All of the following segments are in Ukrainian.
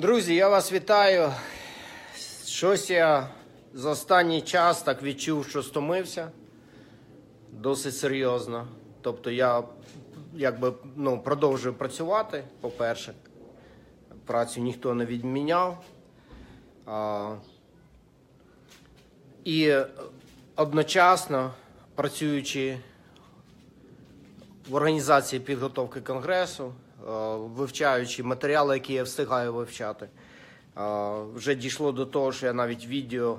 Друзі, я вас вітаю. Щось я за останній час так відчув, що стомився досить серйозно. Тобто я якби ну, продовжую працювати, по-перше. Працю ніхто не відміняв. А, і одночасно працюючи в організації підготовки конгресу, вивчаючи матеріали, які я встигаю вивчати. Е, Вже дійшло до того, що я навіть відео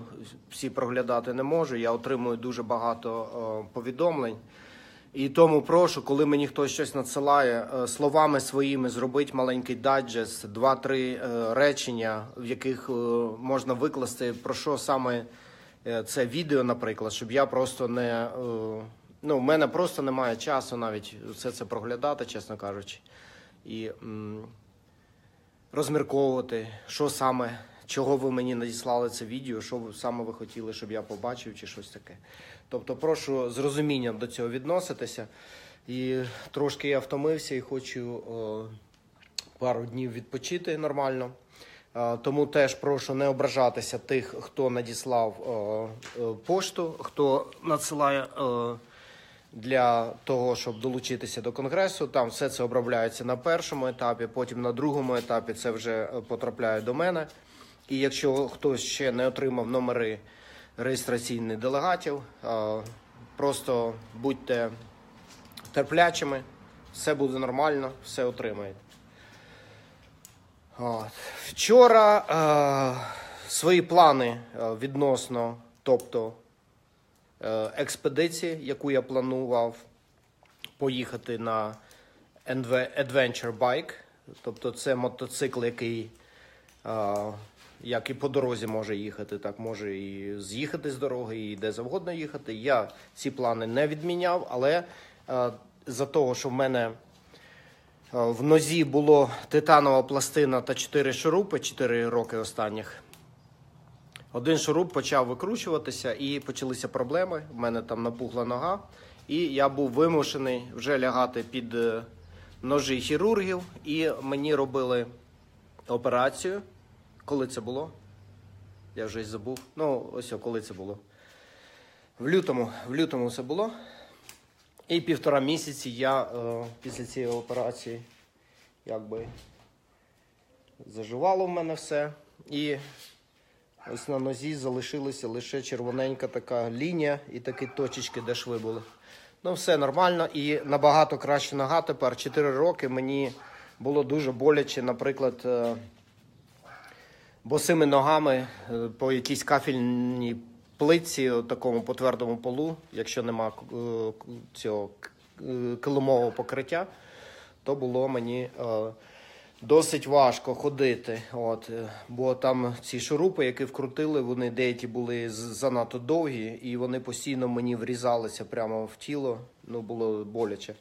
всі проглядати не можу. Я отримую дуже багато е, повідомлень. І тому прошу, коли мені хтось щось надсилає, е, словами своїми зробити маленький дайджест, два-три е, речення, в яких е, можна викласти про що саме е, це відео, наприклад, щоб я просто не. е, Ну, в мене просто немає часу навіть все це проглядати, чесно кажучи. І розмірковувати, що саме, чого ви мені надіслали це відео, що ви саме ви хотіли, щоб я побачив, чи щось таке. Тобто, прошу з розумінням до цього відноситися. І трошки я втомився і хочу о, пару днів відпочити нормально. Тому теж прошу не ображатися тих, хто надіслав е, е, пошту, хто надсилає е, для того, щоб долучитися до конгресу. Там все це обробляється на першому етапі, потім на другому етапі це вже е, потрапляє до мене. І якщо хтось ще не отримав номери реєстраційних делегатів, е, просто будьте терплячими, все буде нормально, все отримаєте. От. Вчора е, свої плани е, відносно, тобто експедиції, яку я планував поїхати на Adve- Adventure Bike, тобто це мотоцикл, який е, як і по дорозі може їхати, так може і з'їхати з дороги, і де завгодно їхати. Я ці плани не відміняв, але е, за того, що в мене е, в нозі було титанова пластина та 4 шурупи 4 роки останніх. Один шуруп почав викручуватися і почалися проблеми. У мене там напухла нога, і я був вимушений вже лягати під е, ножі хірургів, і мені робили операцію. Коли це було? Я вже й забув. Ну, ось коли це було. В лютому, в лютому це було. І півтора місяці я е, після цієї операції якби заживало в мене все. І ось на нозі залишилася лише червоненька така лінія і такі точечки, де шви були. Ну, все нормально і набагато краще нога тепер. Чотири роки мені було дуже боляче, наприклад, е, босими ногами е, по якійсь кафельній плитці, такому по твердому полу, якщо нема е, цього килимового покриття, то було мені досить важко ходити. От, е, бо там ці шурупи, які вкрутили, вони деякі були занадто довгі, і вони постійно мені врізалися прямо в тіло. Ну, було боляче.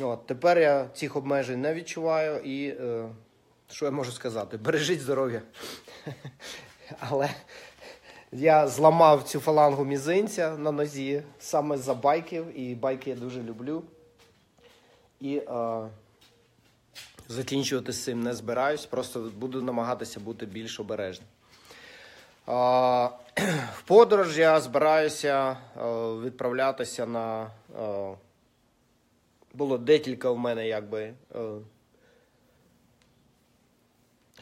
От, тепер я цих обмежень не відчуваю і е, що я можу сказати? Бережіть здоров'я. Але я зламав цю фалангу мізинця на нозі саме за байків, і байки я дуже люблю. І е, закінчувати з цим не збираюсь, просто буду намагатися бути більш обережним. В подорож я збираюся е, відправлятися на. Е, було декілька в мене якби. Е,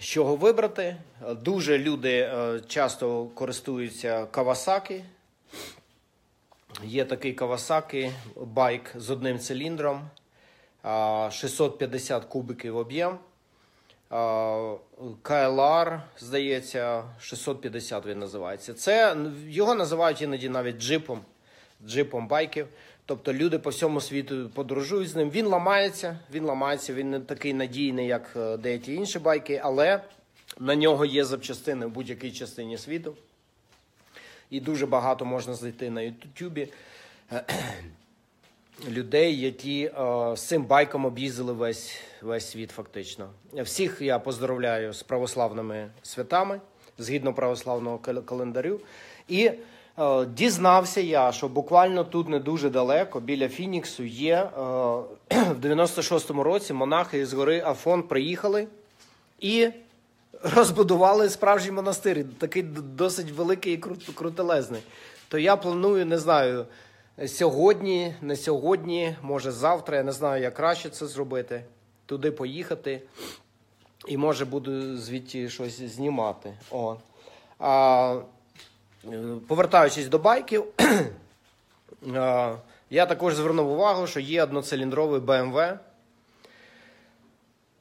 з чого вибрати. Дуже люди часто користуються Kawasaki. Є такий Kawasaki байк з одним циліндром, 650 кубиків об'єм. KLR, здається, 650 він називається. Це його називають іноді навіть джипом, джипом байків. Тобто люди по всьому світу подорожують з ним. Він ламається, він ламається, він не такий надійний, як е, деякі інші байки, але на нього є запчастини в будь-якій частині світу. І дуже багато можна знайти на Ютубі людей, які е, з цим байком об'їздили весь, весь світ, фактично. Всіх я поздоровляю з православними святами, згідно православного календарю. І е, дізнався я, що буквально тут не дуже далеко, біля Фініксу, є е, в 96-му році монахи з гори Афон приїхали і розбудували справжній монастир, такий досить великий і крут- крутелезний. То я планую, не знаю, сьогодні, не сьогодні, може завтра, я не знаю, як краще це зробити. Туди поїхати. І може буду звідти щось знімати. О. А, е, повертаючись до байків, а, я також звернув увагу, що є одноциліндровий BMW.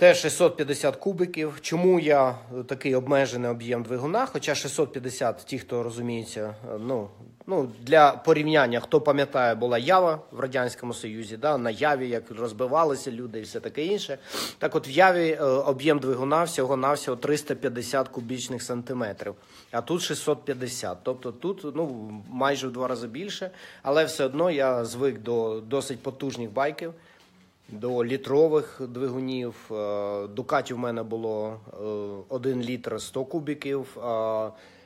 Теж 650 кубиків. Чому я такий обмежений об'єм двигуна? Хоча 650, ті, хто розуміється, ну, ну для порівняння, хто пам'ятає, була Ява в Радянському Союзі, да, на Яві, як розбивалися люди і все таке інше. Так от в Яві е, об'єм двигуна всього-навсього 350 кубічних сантиметрів, а тут 650. Тобто тут ну, майже в два рази більше, але все одно я звик до досить потужних байків до літрових двигунів. Е, Дукаті в мене було 1 літр 100 кубіків.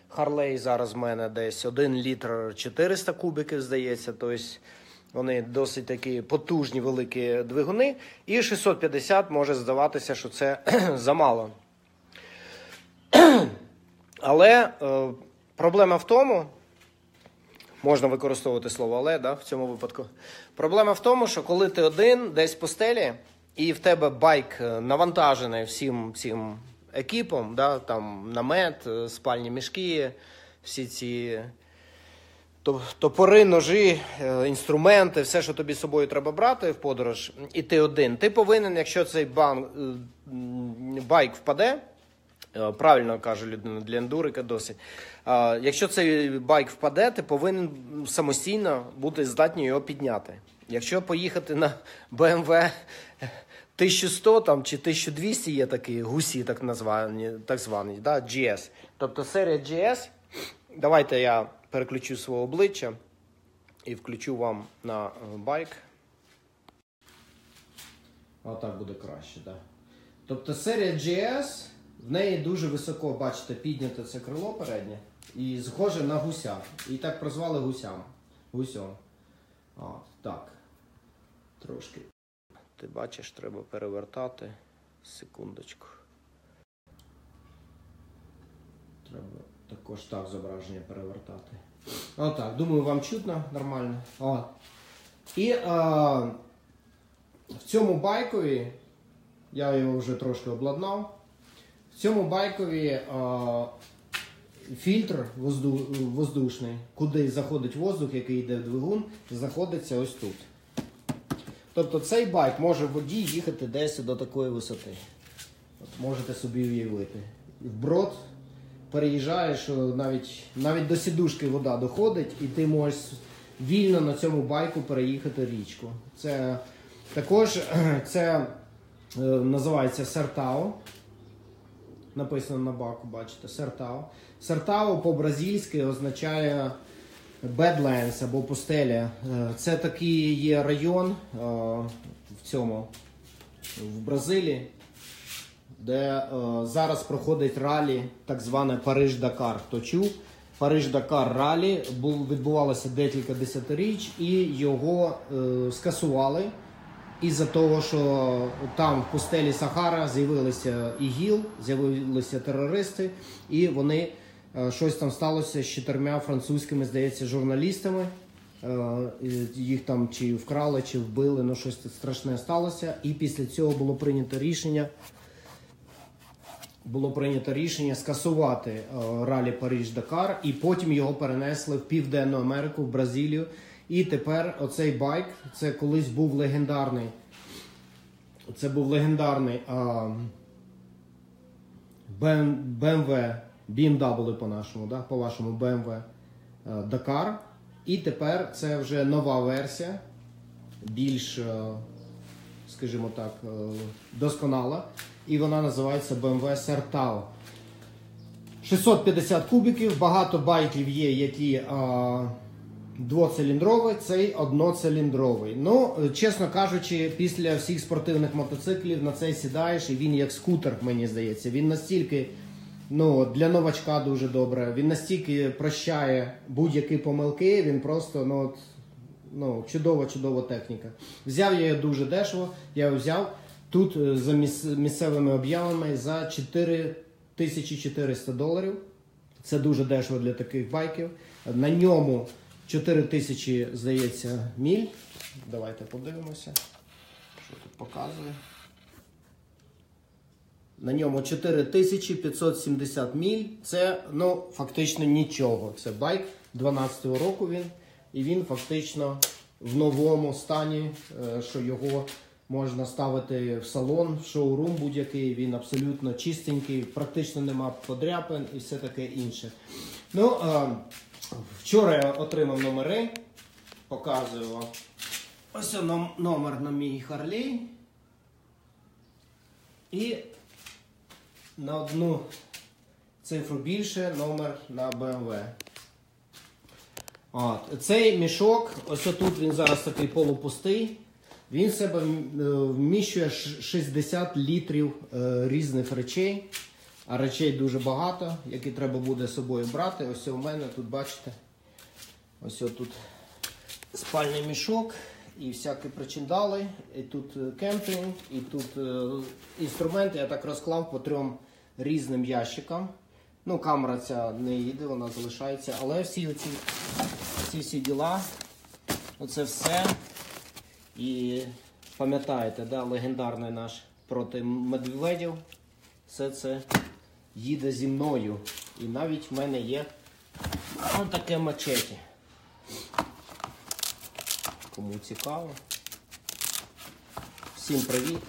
Харлей зараз в мене десь 1 літр 400 кубіків, здається. Тобто вони досить такі потужні великі двигуни. І 650 може здаватися, що це замало. Але е, проблема в тому, можна використовувати слово але да, в цьому випадку. Проблема в тому, що коли ти один десь по стелі, і в тебе байк е, навантажений всім цим екіпом, да, там намет, е, спальні мішки, всі ці топори, ножі, е, інструменти, все, що тобі з собою треба брати в подорож, і ти один. Ти повинен, якщо цей бан, байк впаде, правильно каже людина для ендурика досить. Якщо цей байк впаде, ти повинен самостійно бути здатний його підняти. Якщо поїхати на BMW 1100 там, чи 1200 є такі гусі, так названі, так звані, да, GS. Тобто серія GS. Давайте я переключу своє обличчя і включу вам на е, байк. Отак буде краще, так. Тобто серія GS, в неї дуже високо, бачите, підняте це крило переднє і схоже на гуся. І так прозвали гусям. Гусьом. От, так. Трошки. Ти бачиш, треба перевертати. Секундочку. Треба також так зображення перевертати. Отак, думаю, вам чутно нормально. О. І е, в цьому байкові, я його вже трошки обладнав. В цьому байкові е, фільтр возду, воздушний, куди заходить воздух, який йде в двигун, знаходиться ось тут. Тобто цей байк може водій їхати десь до такої висоти. От можете собі уявити. Вброд переїжджаєш, навіть, навіть до сідушки вода доходить, і ти можеш вільно на цьому байку переїхати річку. Це також це е, називається Сертао. Написано на баку, бачите, Сертао. Сертао по-бразильськи означає Badlands або пустеля. Е, Це такий є район е, в цьому в Бразилії, де е, зараз проходить ралі, так зване Париж-Дакар. Хто чув? Париж-Дакар ралі відбувалося декілька десятиріч, і його скасували із-за того, що там в пустелі Сахара з'явилися ІГІЛ, з'явилися терористи, і вони е, щось там сталося з чотирма французькими, здається, журналістами. Е, Їх там чи вкрали, чи вбили, ну щось страшне сталося. І після цього було прийнято рішення було прийнято рішення скасувати е, ралі Париж-Дакар, і потім його перенесли в Південну Америку, в Бразилію. І тепер оцей байк, це колись був легендарний. Це був легендарний а, BMW, BMW по-нашому, да? по-вашому BMW а, Дакар. І тепер це вже нова версія, більш, е, скажімо так, е, досконала. І вона називається BMW Sertao. 650 кубиків, багато байків є, які а, двоциліндровий, цей одноциліндровий. Ну, чесно кажучи, після всіх спортивних мотоциклів на цей сідаєш, і він як скутер, мені здається. Він настільки ну, для новачка дуже добре. Він настільки прощає будь-які помилки, він просто ну, от, ну, чудова, чудова техніка. Взяв я його дуже дешево, я його взяв тут е, за місцевими об'явами за 4 1400 доларів. Це дуже дешево для таких байків. На ньому 4000, здається, міль. Давайте подивимося, що тут показує. На ньому 4570 міль. Це ну, фактично нічого. Це байк 12-го року він. І він фактично в новому стані, е, що його можна ставити в салон, в шоурум будь-який. Він абсолютно чистенький, практично нема подряпин і все таке інше. Ну, е, вчора я отримав номери. Показую вам. Ось номер на мій Харлей. І на одну цифру більше номер на BMW. От. Цей мішок, ось тут він зараз такий полупустий. Він в себе е, вміщує 60 літрів е, різних речей. А речей дуже багато, які треба буде з собою брати. Ось у мене тут бачите. Ось тут спальний мішок і всякі причиндали. І тут е, кемпінг, і тут е, інструменти я так розклав по трьом різним ящикам. Ну, камера ця не їде, вона залишається. Але всі оці, ці всі діла, оце все. І пам'ятаєте, да, легендарний наш проти медведів. Все це їде зі мною. І навіть в мене є ось таке мачеті. Кому цікаво. Всім привіт.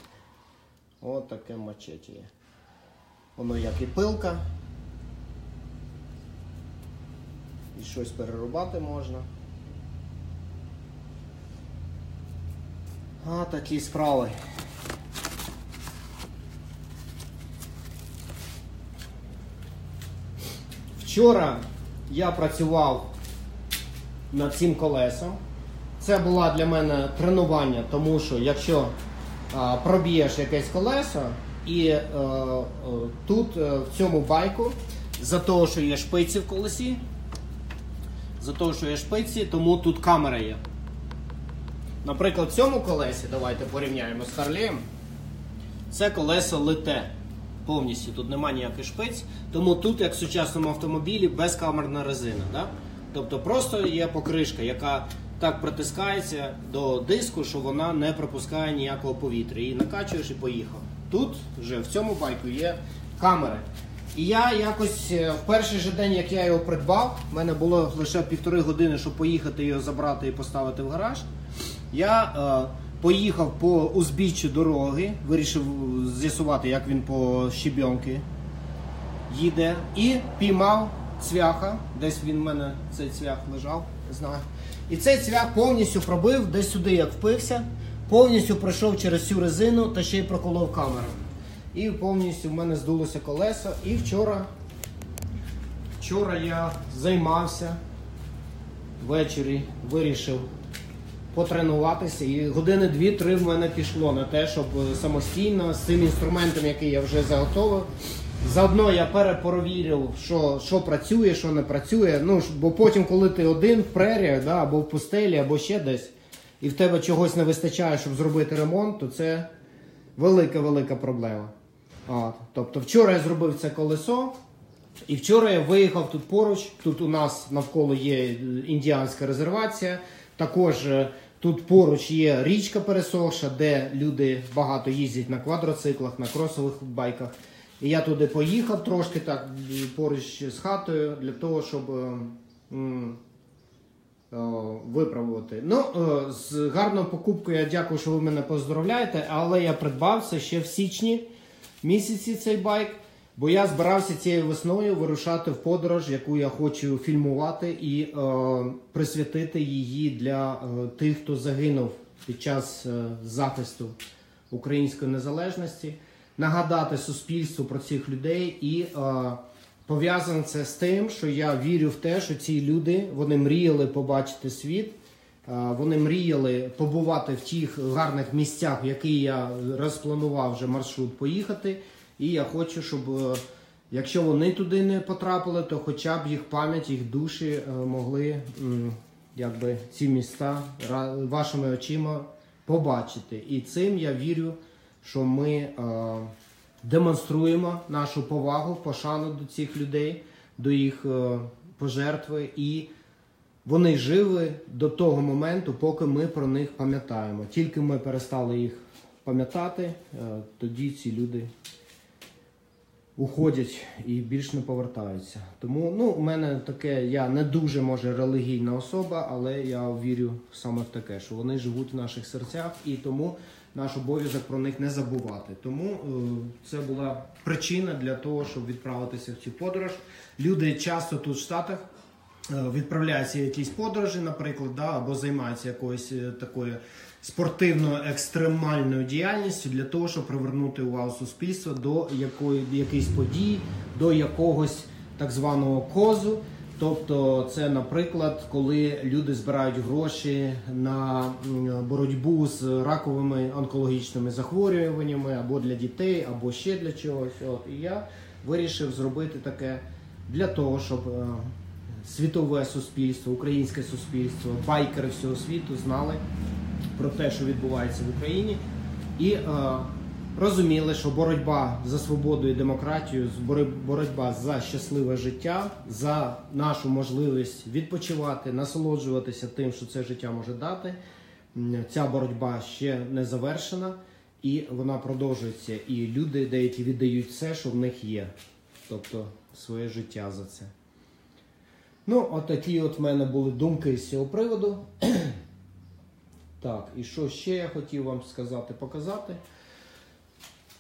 Ось таке мачеті є. Воно як і пилка. І щось перерубати можна. А такі справи. Вчора я працював над цим колесом. Це було для мене тренування, тому що якщо а, проб'єш якесь колесо, і е, е, тут е, в цьому байку, за того, що є шпиці в колесі, за того, що є шпиці, тому тут камера є. Наприклад, в цьому колесі, давайте порівняємо з Харлеєм, це колесо лите. Повністю тут немає ніяких шпиць, тому тут, як в сучасному автомобілі, безкамерна резина. Да? Тобто просто є покришка, яка так притискається до диску, що вона не пропускає ніякого повітря. Її накачуєш і поїхав. Тут вже в цьому байку є камери. І я якось е, в перший же день, як я його придбав, в мене було лише півтори години, щоб поїхати його забрати і поставити в гараж. Я е, поїхав по узбіччю дороги, вирішив з'ясувати, як він по щебенки їде, і піймав цвяха. Десь він в мене цей цвях лежав, знаю. І цей цвях повністю пробив, десь сюди як впився, повністю пройшов через всю резину та ще й проколов камеру. І повністю в мене здулося колесо. І вчора, вчора я займався ввечері, вирішив потренуватися. І години 2-3 в мене пішло на те, щоб е, самостійно з цим інструментом, який я вже заготовив. Заодно я перепровірив, що, що працює, що не працює. Ну, бо потім, коли ти один в преріях, да, або в пустелі, або ще десь, і в тебе чогось не вистачає, щоб зробити ремонт, то це велика-велика проблема. От. Тобто вчора я зробив це колесо, і вчора я виїхав тут поруч. Тут у нас навколо є е, індіанська резервація. Також е, тут поруч є річка пересохша, де люди багато їздять на квадроциклах, на кросових байках. І я туди поїхав трошки так поруч з хатою для того, щоб е, е, виправити. Ну, е, з гарною покупкою я дякую, що ви мене поздравляєте, але я придбав це ще в січні місяці цей байк. Бо я збирався цією весною вирушати в подорож, яку я хочу фільмувати і е, присвятити її для е, тих, хто загинув під час е, захисту української незалежності, нагадати суспільству про цих людей і е, пов'язано це з тим, що я вірю в те, що ці люди вони мріяли побачити світ. Е, Вони мріяли побувати в тих гарних місцях, в які я розпланував вже маршрут поїхати. І я хочу, щоб е, якщо вони туди не потрапили, то хоча б їх пам'ять, їх душі е, могли якби, ці міста вашими очима побачити. І цим я вірю, що ми е, демонструємо нашу повагу, пошану до цих людей, до їх пожертви, і вони живі до того моменту, поки ми про них пам'ятаємо. Тільки ми перестали їх пам'ятати, тоді ці люди уходять і більш не повертаються. Тому ну, у мене таке, я не дуже може релігійна особа, але я вірю саме в таке, що вони живуть в наших серцях, і тому наш обов'язок про них не забувати. Тому е, це була причина для того, щоб відправитися в цю подорож. Люди часто тут в Штатах. е, Відправляються якісь подорожі, наприклад, да, або займаються якоюсь е, такою спортивною екстремальною діяльністю для того, щоб привернути увагу суспільства до якої якоїсь події, до якогось так званого козу. Тобто, це, наприклад, коли люди збирають гроші на боротьбу з раковими онкологічними захворюваннями або для дітей, або ще для чогось. От і я вирішив зробити таке для того, щоб е, світове суспільство, українське суспільство, байкери всього світу знали про те, що відбувається в Україні, і е, розуміли, що боротьба за свободу і демократію, боротьба за щасливе життя, за нашу можливість відпочивати, насолоджуватися тим, що це життя може дати. Ця боротьба ще не завершена, і вона продовжується. І люди деякі віддають все, що в них є, тобто своє життя за це. Ну, от такі от в мене були думки з цього приводу. Так, і що ще я хотів вам сказати, показати.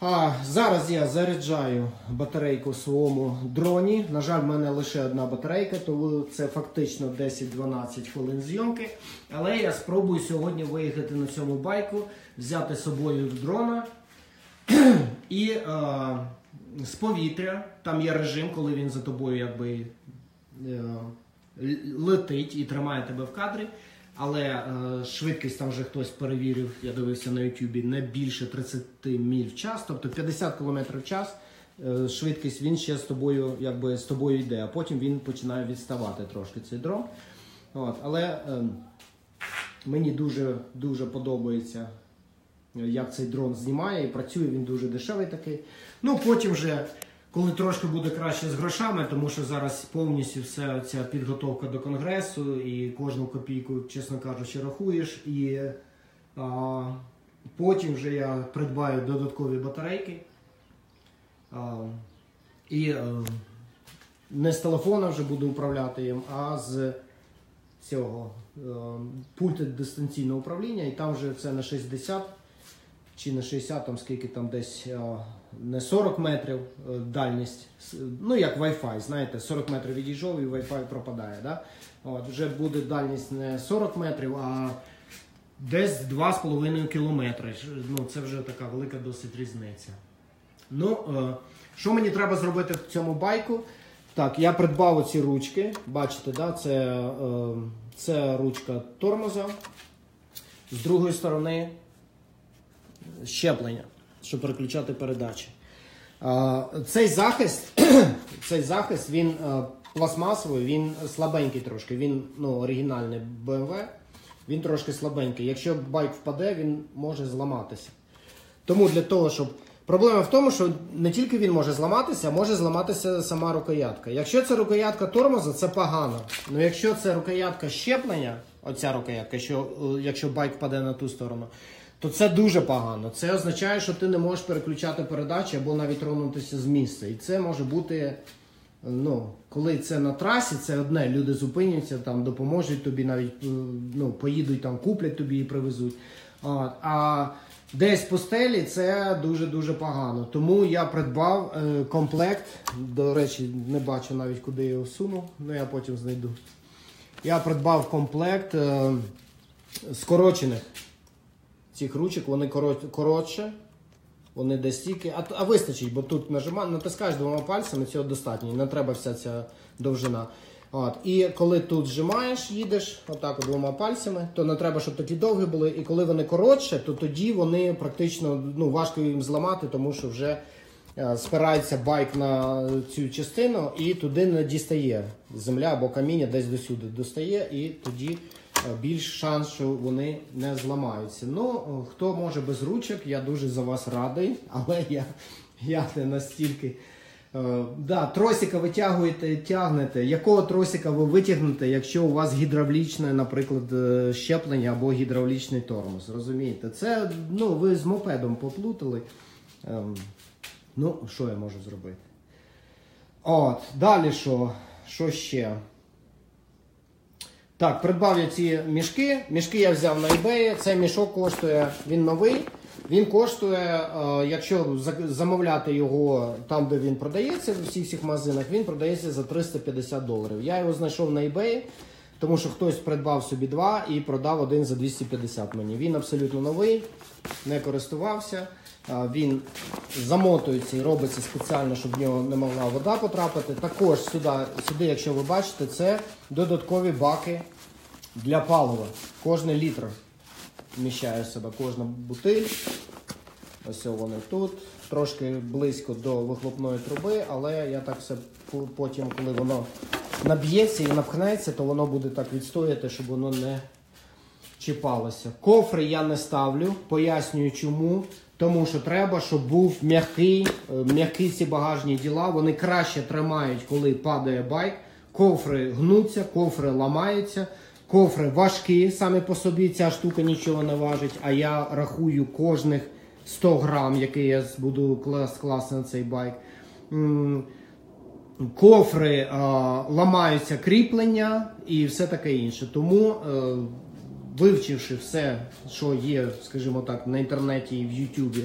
А, зараз я заряджаю батарейку в своєму дроні. На жаль, в мене лише одна батарейка, тому це фактично 10-12 хвилин зйомки. Але я спробую сьогодні виїхати на цьому байку, взяти з собою дрона і е, з повітря. Там є режим, коли він за тобою якби е, летить і тримає тебе в кадрі. Але е, швидкість там вже хтось перевірив, я дивився на Ютубі, не більше 30 міль в час, тобто 50 км в час. е, Швидкість він ще з тобою, якби з тобою йде, а потім він починає відставати трошки цей дрон. От, але е, мені дуже дуже подобається, е, як цей дрон знімає і працює, він дуже дешевий такий. Ну потім вже, коли трошки буде краще з грошами, тому що зараз повністю вся ця підготовка до конгресу і кожну копійку, чесно кажучи, рахуєш. І а, потім вже я придбаю додаткові батарейки. А, і е, не з телефона вже буду управляти їм, а з цього е, пульта дистанційного управління, і там вже це на 60 чи на 60, там скільки там десь е, не 40 метрів е, дальність, ну як Wi-Fi, знаєте, 40 метрів відійшов і Wi-Fi пропадає. Да? От, вже буде дальність не 40 метрів, а десь 2,5 кілометри. Ну, це вже така велика досить різниця. Ну, е, що мені треба зробити в цьому байку? Так, я придбав оці ручки. Бачите, да? це, це ручка тормоза. З другої сторони щеплення, щоб переключати передачі. Цей захист, цей захист він е, пластмасовий, він слабенький трошки. Він ну, оригінальний BMW, він трошки слабенький. Якщо байк впаде, він може зламатися. Тому для того, щоб. Проблема в тому, що не тільки він може зламатися, а може зламатися сама рукоятка. Якщо це рукоятка тормоза, це погано. Ну якщо це рукоятка щеплення, оця рукоятка, що, е, якщо байк впаде на ту сторону, то це дуже погано. Це означає, що ти не можеш переключати передачі або навіть тронутися з місця. І це може бути Ну, коли це на трасі, це одне. Люди зупиняться, там допоможуть тобі, навіть е, ну, поїдуть там, куплять тобі і привезуть. А, а десь по стелі це дуже-дуже погано. Тому я придбав е, комплект. До речі, не бачу навіть куди я його сунув, ну я потім знайду. Я придбав комплект е, скорочених цих ручок, вони коротше. Вони десь стільки, а, а вистачить, бо тут нажимаєш, натискаєш двома пальцями, цього достатньо, не треба вся ця довжина. От. І коли тут зжимаєш, їдеш отак двома пальцями, то не треба, щоб такі довгі були. І коли вони коротше, то тоді вони практично ну, важко їм зламати, тому що вже е, спирається байк на цю частину і туди не дістає земля або каміння десь до сюди достає, і тоді більш шанс, що вони не зламаються. Ну, е, хто може без ручок, я дуже за вас радий, але я Я не настільки. Е, да, тросика витягуєте, тягнете. Якого тросика ви витягнете, якщо у вас гідравлічне, наприклад, е, щеплення або гідравлічний тормоз? Розумієте? Це ну, ви з мопедом поплутали. Ем, ну, що я можу зробити? От, далі що? Що ще? Так, придбав я ці мішки. Мішки я взяв на eBay. Цей мішок коштує, він новий. Він коштує, е, якщо замовляти його там, де він продається, в всіх всіх магазинах, він продається за 350 доларів. Я його знайшов на eBay, тому що хтось придбав собі два і продав один за 250 мені. Він абсолютно новий, не користувався. Він замотується і робиться спеціально, щоб в нього не могла вода потрапити. Також сюди, сюди, якщо ви бачите, це додаткові баки для палива. Кожний літр вміщає в себе кожна бутиль. Ось вони тут. Трошки близько до вихлопної труби, але я так все потім, коли воно наб'ється і напхнеться, то воно буде так відстояти, щоб воно не чіпалося. Кофри я не ставлю, пояснюю чому. Тому що треба, щоб був м'який, е, м'які ці багажні діла. Вони краще тримають, коли падає байк. Кофри гнуться, кофри ламаються, кофри важкі самі по собі. Ця штука нічого не важить. А я рахую кожних 100 грам, який я буду клас, на цей байк. Кофри е, ламаються кріплення і все таке інше. Тому, е, вивчивши все, що є, скажімо так, на інтернеті і в Ютубі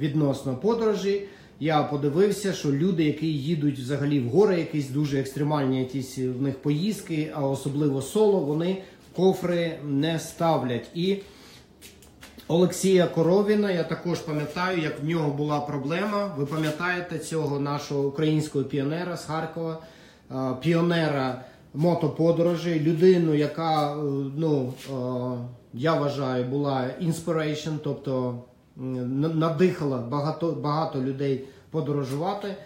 відносно подорожі, я подивився, що люди, які їдуть взагалі в гори, якісь дуже екстремальні якісь в них поїздки, а особливо соло, вони кофри не ставлять. І Олексія Коровіна, я також пам'ятаю, як в нього була проблема. Ви пам'ятаєте цього нашого українського піонера з Харкова, піонера мотоподорожей, людину, яка, е, ну, е, я вважаю, була inspiration, тобто надихала багато, багато людей подорожувати.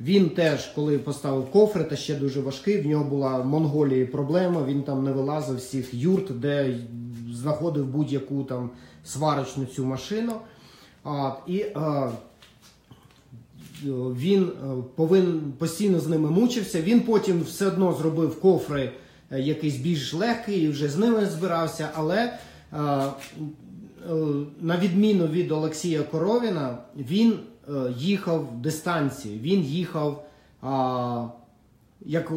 Він теж, коли поставив кофри, та ще дуже важкий, в нього була в Монголії проблема, він там не вилазив всіх юрт, де знаходив будь-яку там сварочну цю машину. А, і е, він е, повинен постійно з ними мучився. Він потім все одно зробив кофри е, якийсь більш легкий і вже з ними збирався. Але е, е, на відміну від Олексія Коровіна, він е, їхав дистанції, він їхав. як е,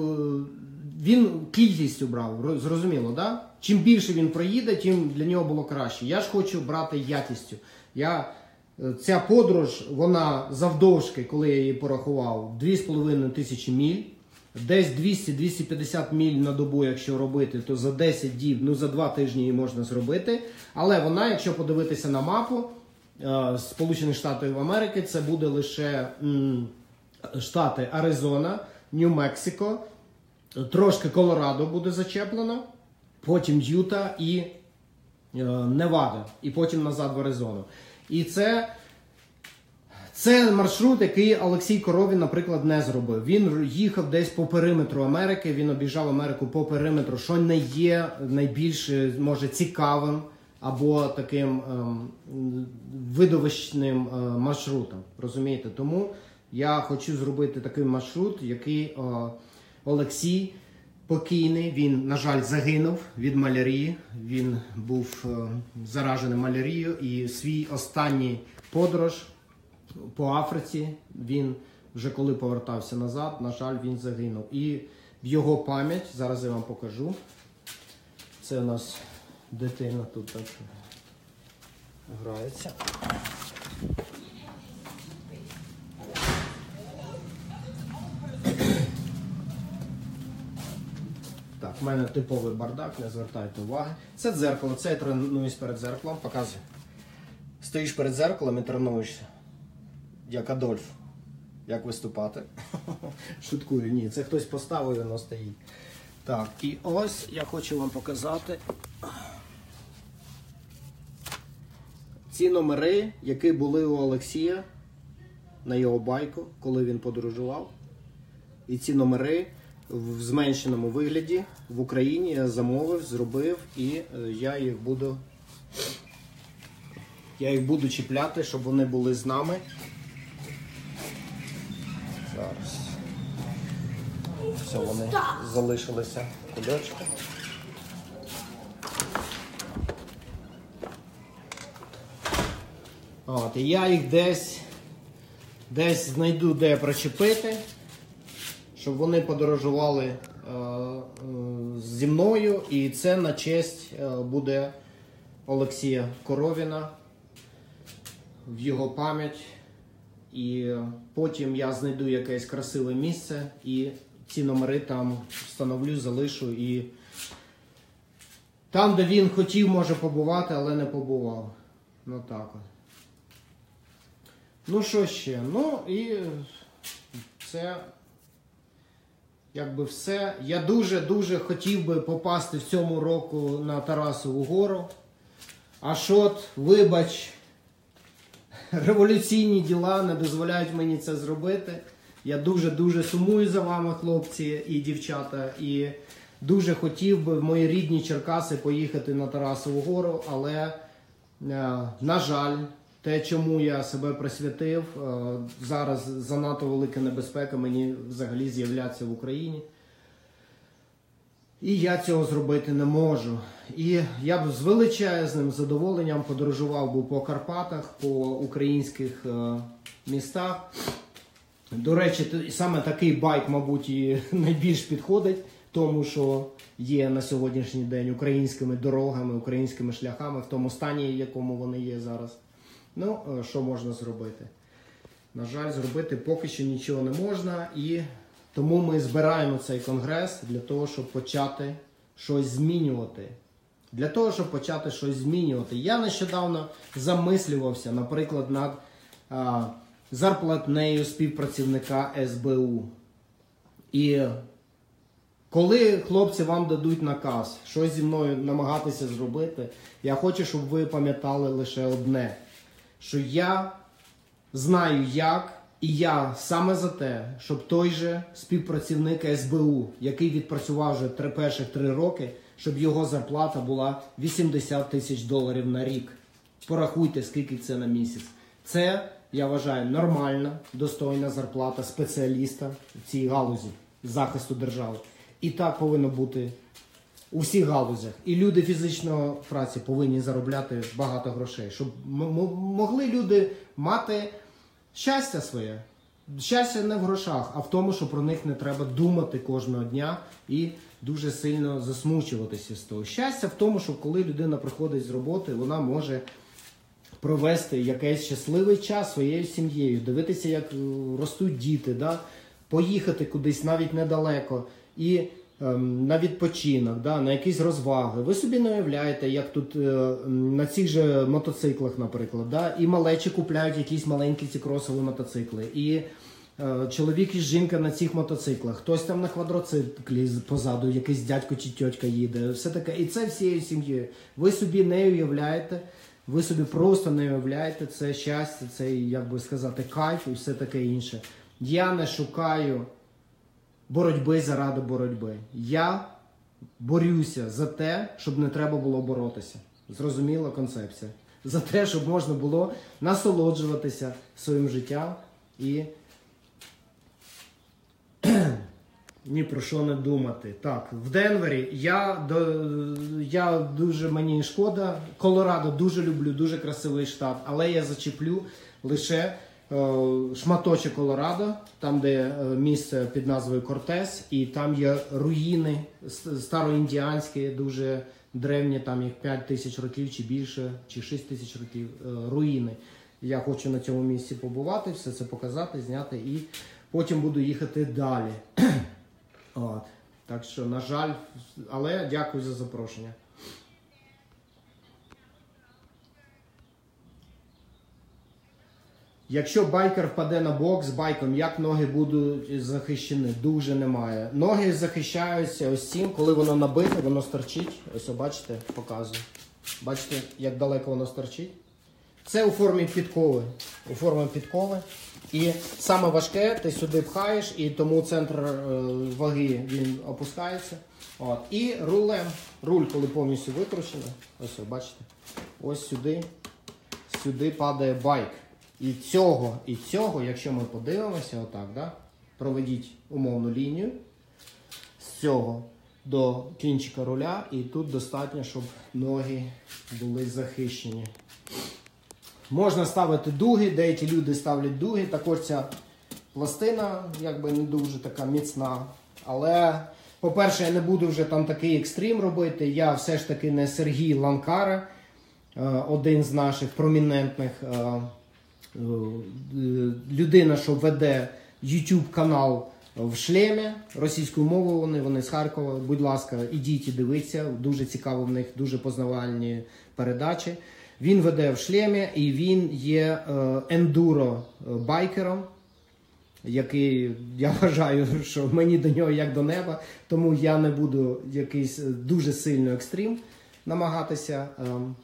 він кількістю брав, зрозуміло, да? Чим більше він проїде, тим для нього було краще. Я ж хочу брати якістю. Я, е, ця подорож, вона завдовжки, коли я її порахував, 2,5 тисячі міль. Десь 200-250 міль на добу, якщо робити, то за 10 діб, ну за 2 тижні її можна зробити. Але вона, якщо подивитися на мапу е, Сполучених Штатів Америки, це буде лише штати Аризона, Нью-Мексико, трошки Колорадо буде зачеплено, потім Юта і е, Невада, і потім назад в Аризону. І це, це маршрут, який Олексій Коровін, наприклад, не зробив. Він їхав десь по периметру Америки, він обіжав Америку по периметру, що не є найбільш може цікавим або таким ем, видовищним е, маршрутом. Розумієте? Тому я хочу зробити такий маршрут, який е, Олексій покійний. Він, на жаль, загинув від малярії. Він був е, заражений малярією і свій останній подорож по Африці. Він вже коли повертався назад, на жаль, він загинув. І в його пам'ять, зараз я вам покажу. Це у нас дитина тут так грається. Так, в мене типовий бардак, не звертайте уваги. Це дзеркало, це я тренуюсь перед дзеркалом, показую. Стоїш перед дзеркалом і тренуєшся. Як Адольф. Як виступати? Шуткую, ні, це хтось поставив і воно стоїть. Так, і ось я хочу вам показати ці номери, які були у Олексія на його байку, коли він подорожував. І ці номери в зменшеному вигляді в Україні я замовив, зробив і е, я їх буду. Я їх буду чіпляти, щоб вони були з нами. Зараз. Все, вони залишилися кульочки. От, і я їх десь, десь знайду, де причепити, щоб вони подорожували е, е, зі мною. І це на честь е, буде Олексія Коровіна в його пам'ять. І потім я знайду якесь красиве місце і ці номери там встановлю, залишу і там, де він хотів, може побувати, але не побував. Ну так. Ну що ще? Ну і це якби все. Я дуже-дуже хотів би попасти в цьому року на Тарасову гору. А от, вибач, революційні діла не дозволяють мені це зробити. Я дуже-дуже сумую за вами, хлопці і дівчата. І дуже хотів би в мої рідні Черкаси поїхати на Тарасову гору, але, е, на жаль, те, чому я себе присвятив, е, зараз занадто велика небезпека мені взагалі з'являтися в Україні. І я цього зробити не можу. І я б з величезним задоволенням подорожував би по Карпатах, по українських е, містах. До речі, саме такий байк, мабуть, і найбільш підходить тому, що є на сьогоднішній день українськими дорогами, українськими шляхами в тому стані, в якому вони є зараз. Ну, е, що можна зробити? На жаль, зробити поки що нічого не можна, і тому ми збираємо цей конгрес для того, щоб почати щось змінювати. Для того, щоб почати щось змінювати. Я нещодавно замислювався, наприклад, над а, зарплатнею співпрацівника СБУ. І коли хлопці вам дадуть наказ, щось зі мною намагатися зробити, я хочу, щоб ви пам'ятали лише одне: що я знаю як, і я саме за те, щоб той же співпрацівник СБУ, який відпрацював вже три перших три роки, щоб його зарплата була 80 тисяч доларів на рік. Порахуйте, скільки це на місяць. Це, я вважаю, нормальна, достойна зарплата спеціаліста в цій галузі захисту держави. І так повинно бути у всіх галузях. І люди фізичної праці повинні заробляти багато грошей, щоб могли люди мати щастя своє. Щастя не в грошах, а в тому, що про них не треба думати кожного дня і дуже сильно засмучуватися з того. Щастя в тому, що коли людина приходить з роботи, вона може провести якийсь щасливий час своєю сім'єю, дивитися, як е, ростуть діти, да? поїхати кудись навіть недалеко і на відпочинок, да? на якісь розваги. Ви собі не уявляєте, як тут е, на цих же мотоциклах, наприклад, да? і малечі купляють якісь маленькі ці кросові мотоцикли. І е, Чоловік і жінка на цих мотоциклах, хтось там на квадроциклі позаду, якийсь дядько чи тьотька їде, все таке. І це всією сім'єю. Ви собі не уявляєте, ви собі просто не уявляєте це щастя, цей, як би сказати, кайф і все таке інше. Я не шукаю боротьби заради боротьби. Я борюся за те, щоб не треба було боротися. Зрозуміла концепція. За те, щоб можна було насолоджуватися своїм життям і ні про що не думати. Так, в Денвері я, я дуже мені шкода. Колорадо дуже люблю, дуже красивий штат, але я зачеплю лише шматочок Колорадо, там, де е, місце під назвою Кортес, і там є руїни староіндіанські, дуже древні, там їх 5 тисяч років чи більше, чи 6 тисяч років е, руїни. Я хочу на цьому місці побувати, все це показати, зняти і потім буду їхати далі. От. Так що, на жаль, але дякую за запрошення. Якщо байкер впаде на бок з байком, як ноги будуть захищені? Дуже немає. Ноги захищаються ось цим, коли воно набите, воно сторчить. Ось, бачите, показую. Бачите, як далеко воно сторчить? Це у формі підкови. У формі підкови. І саме важке ти сюди пхаєш, і тому центр е, ваги він опускається. От. І рулем, руль, коли повністю викручений, ось бачите, ось сюди, сюди падає байк. І цього, і цього, якщо ми подивимося, отак, да? проведіть умовну лінію з цього до кінчика руля, і тут достатньо, щоб ноги були захищені. Можна ставити дуги, деякі люди ставлять дуги. Також ця пластина якби не дуже така міцна. Але, по-перше, я не буду вже там такий екстрім робити. Я все ж таки не Сергій Ланкара, е, один з наших промінентних е, людина, що веде YouTube канал в шлемі російською мовою. Вони вони з Харкова. Будь ласка, ідіть і дивіться. Дуже цікаво в них, дуже познавальні передачі. Він веде в шлемі і він є ендуро байкером. Який я вважаю, що мені до нього як до неба, тому я не буду якийсь дуже сильно екстрім намагатися ем,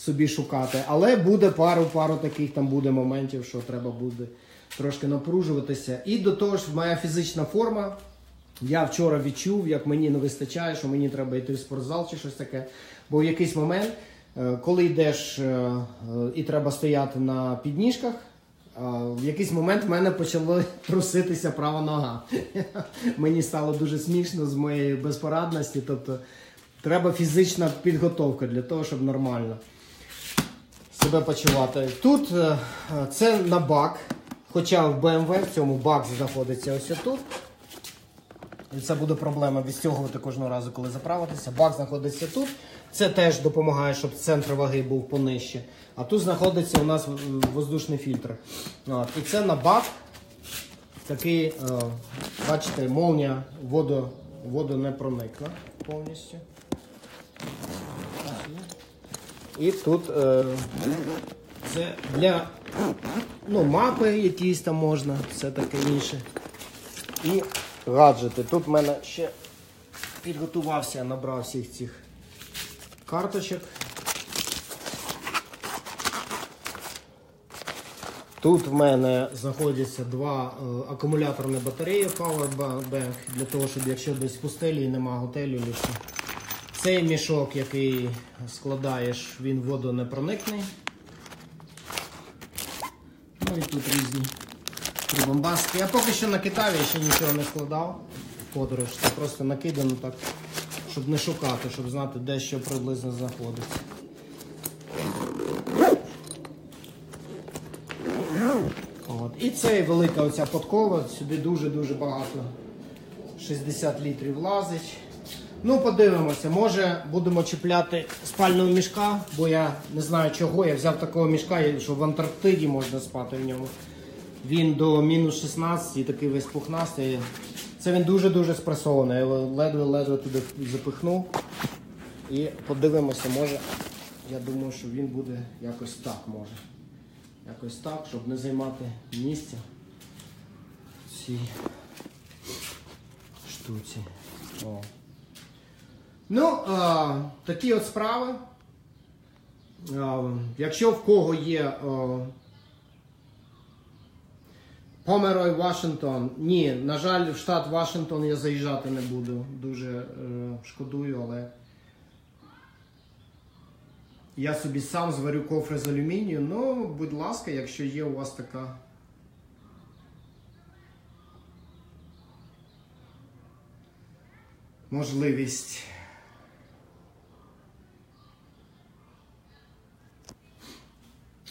собі шукати. Але буде пару пару таких там буде моментів, що треба буде трошки напружуватися. І до того ж, моя фізична форма. Я вчора відчув, як мені не вистачає, що мені треба йти в спортзал чи щось таке. Бо в якийсь момент, е, коли йдеш е, е, і треба стояти на підніжках, в якийсь момент в мене почала труситися права нога. Мені стало дуже смішно з моєї безпорадності. Тобто треба фізична підготовка для того, щоб нормально себе почувати. Тут це на бак. Хоча в BMW в цьому бак знаходиться ось тут. І це буде проблема відстягувати кожного разу, коли заправитися. Бак знаходиться тут. Це теж допомагає, щоб центр ваги був понижче. А тут знаходиться у нас воздушний фільтр. От. І це на бак. Такий, е, бачите, молнія воду, воду не проникла повністю. І тут е, це для ну, мапи якісь там можна, все таке інше. І гаджети. Тут в мене ще підготувався, набрав всіх цих карточок. Тут в мене знаходяться два е, акумуляторні батареї Powerbank, для того, щоб якщо десь в пустелі і нема готелю, лише. Цей мішок, який складаєш, він воду не проникне. Ну і тут різні прибамбаски. Я поки що на Китаві ще нічого не складав в подорож. Це просто накидано так, щоб не шукати, щоб знати, де що приблизно знаходиться. От. І це велика оця подкова, сюди дуже-дуже багато. 60 літрів влазить. Ну, подивимося, може будемо чіпляти спального мішка, бо я не знаю чого. Я взяв такого мішка, що в Антарктиді можна спати в ньому. Він до мінус 16 і такий весь пухнастий. Це він дуже-дуже спресований. Я його ледве-ледве туди запихнув. І подивимося, може. Я думаю, що він буде якось так може. Якось так, щоб не займати місця в цій штуці. О. Ну, а, такі от справи. А, якщо в кого є а, Померой Вашингтон, ні, на жаль, в штат Вашингтон я заїжджати не буду. Дуже е, шкодую, але я собі сам зварю кофри з алюмінію. Ну, будь ласка, якщо є у вас така. Можливість.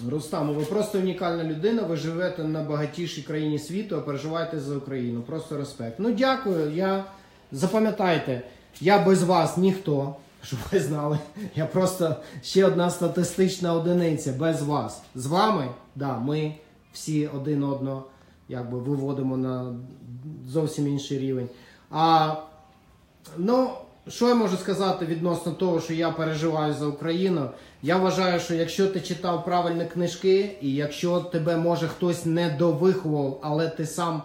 Рустам, ви просто унікальна людина. Ви живете на багатішій країні світу, а переживаєте за Україну. Просто респект. Ну дякую. Я запам'ятайте, я без вас ніхто, щоб ви знали. Я просто ще одна статистична одиниця без вас. З вами, да, ми всі один одного якби виводимо на зовсім інший рівень. А ну. Що я можу сказати відносно того, що я переживаю за Україну? Я вважаю, що якщо ти читав правильні книжки, і якщо тебе може хтось не довиховував, але ти сам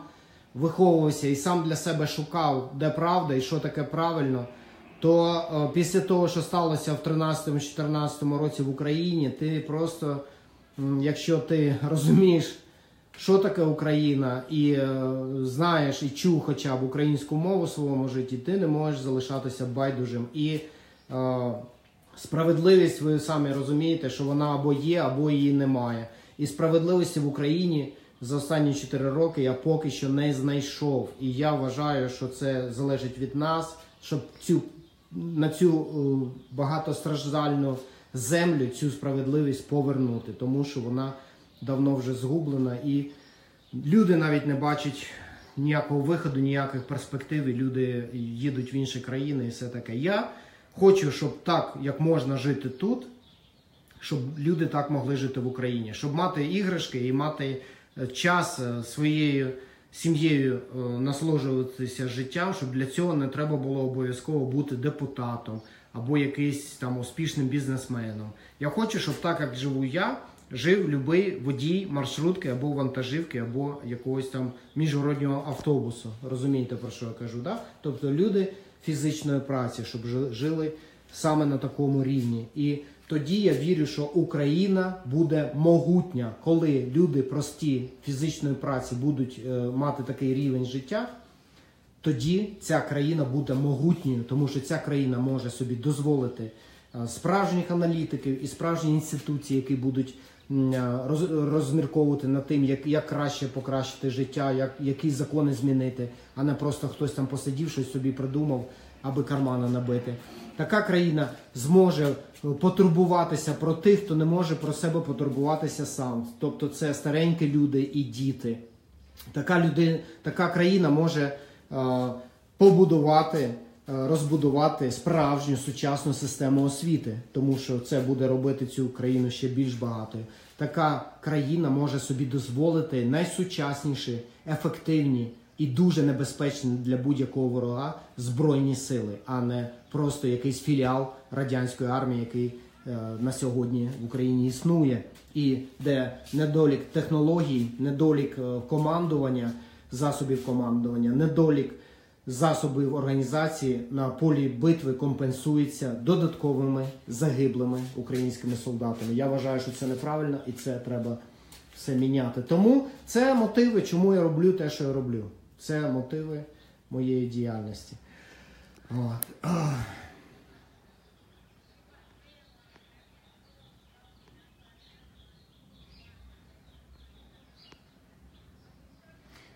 виховувався і сам для себе шукав, де правда і що таке правильно, то е, після того, що сталося в 13-14 році в Україні, ти просто, якщо ти розумієш що таке Україна, і е, знаєш і чув хоча б українську мову в своєму житті, ти не можеш залишатися байдужим. І е, справедливість, ви самі розумієте, що вона або є, або її немає. І справедливості в Україні за останні 4 роки я поки що не знайшов. І я вважаю, що це залежить від нас, щоб цю на цю е, багатостраждальну землю цю справедливість повернути, тому що вона давно вже згублена, і люди навіть не бачать ніякого виходу, ніяких перспектив. і Люди їдуть в інші країни і все таке. Я хочу, щоб так, як можна жити тут, щоб люди так могли жити в Україні, щоб мати іграшки і мати е, час е, своєю сім'єю е, насолоджуватися життям, щоб для цього не треба було обов'язково бути депутатом або якийсь там успішним бізнесменом. Я хочу, щоб так як живу я, жив любий водій маршрутки або вантажівки, або якогось там міжгороднього автобусу. Розумієте, про що я кажу? Да? Тобто люди фізичної праці, щоб жили саме на такому рівні. І тоді я вірю, що Україна буде могутня, коли люди прості фізичної праці будуть е, мати такий рівень життя. Тоді ця країна буде могутньою, тому що ця країна може собі дозволити е, справжніх аналітиків і справжні інституції, які будуть розмірковувати над тим, як, як краще покращити життя, як які закони змінити, а не просто хтось там посидів, щось собі придумав, аби кармана набити. Така країна зможе е, потурбуватися про тих, хто не може про себе потурбуватися сам. Тобто це старенькі люди і діти. Така людина, така країна може е, побудувати, е, розбудувати справжню сучасну систему освіти, тому що це буде робити цю країну ще більш багатою. Така країна може собі дозволити найсучасніші, ефективні і дуже небезпечні для будь-якого ворога збройні сили, а не просто якийсь філіал радянської армії, який е, на сьогодні в Україні існує, і де недолік технологій, недолік е, командування, засобів командування, недолік засобів організації на полі битви компенсується додатковими загиблими українськими солдатами. Я вважаю, що це неправильно і це треба все міняти. Тому це мотиви, чому я роблю те, що я роблю. Це мотиви моєї діяльності. От.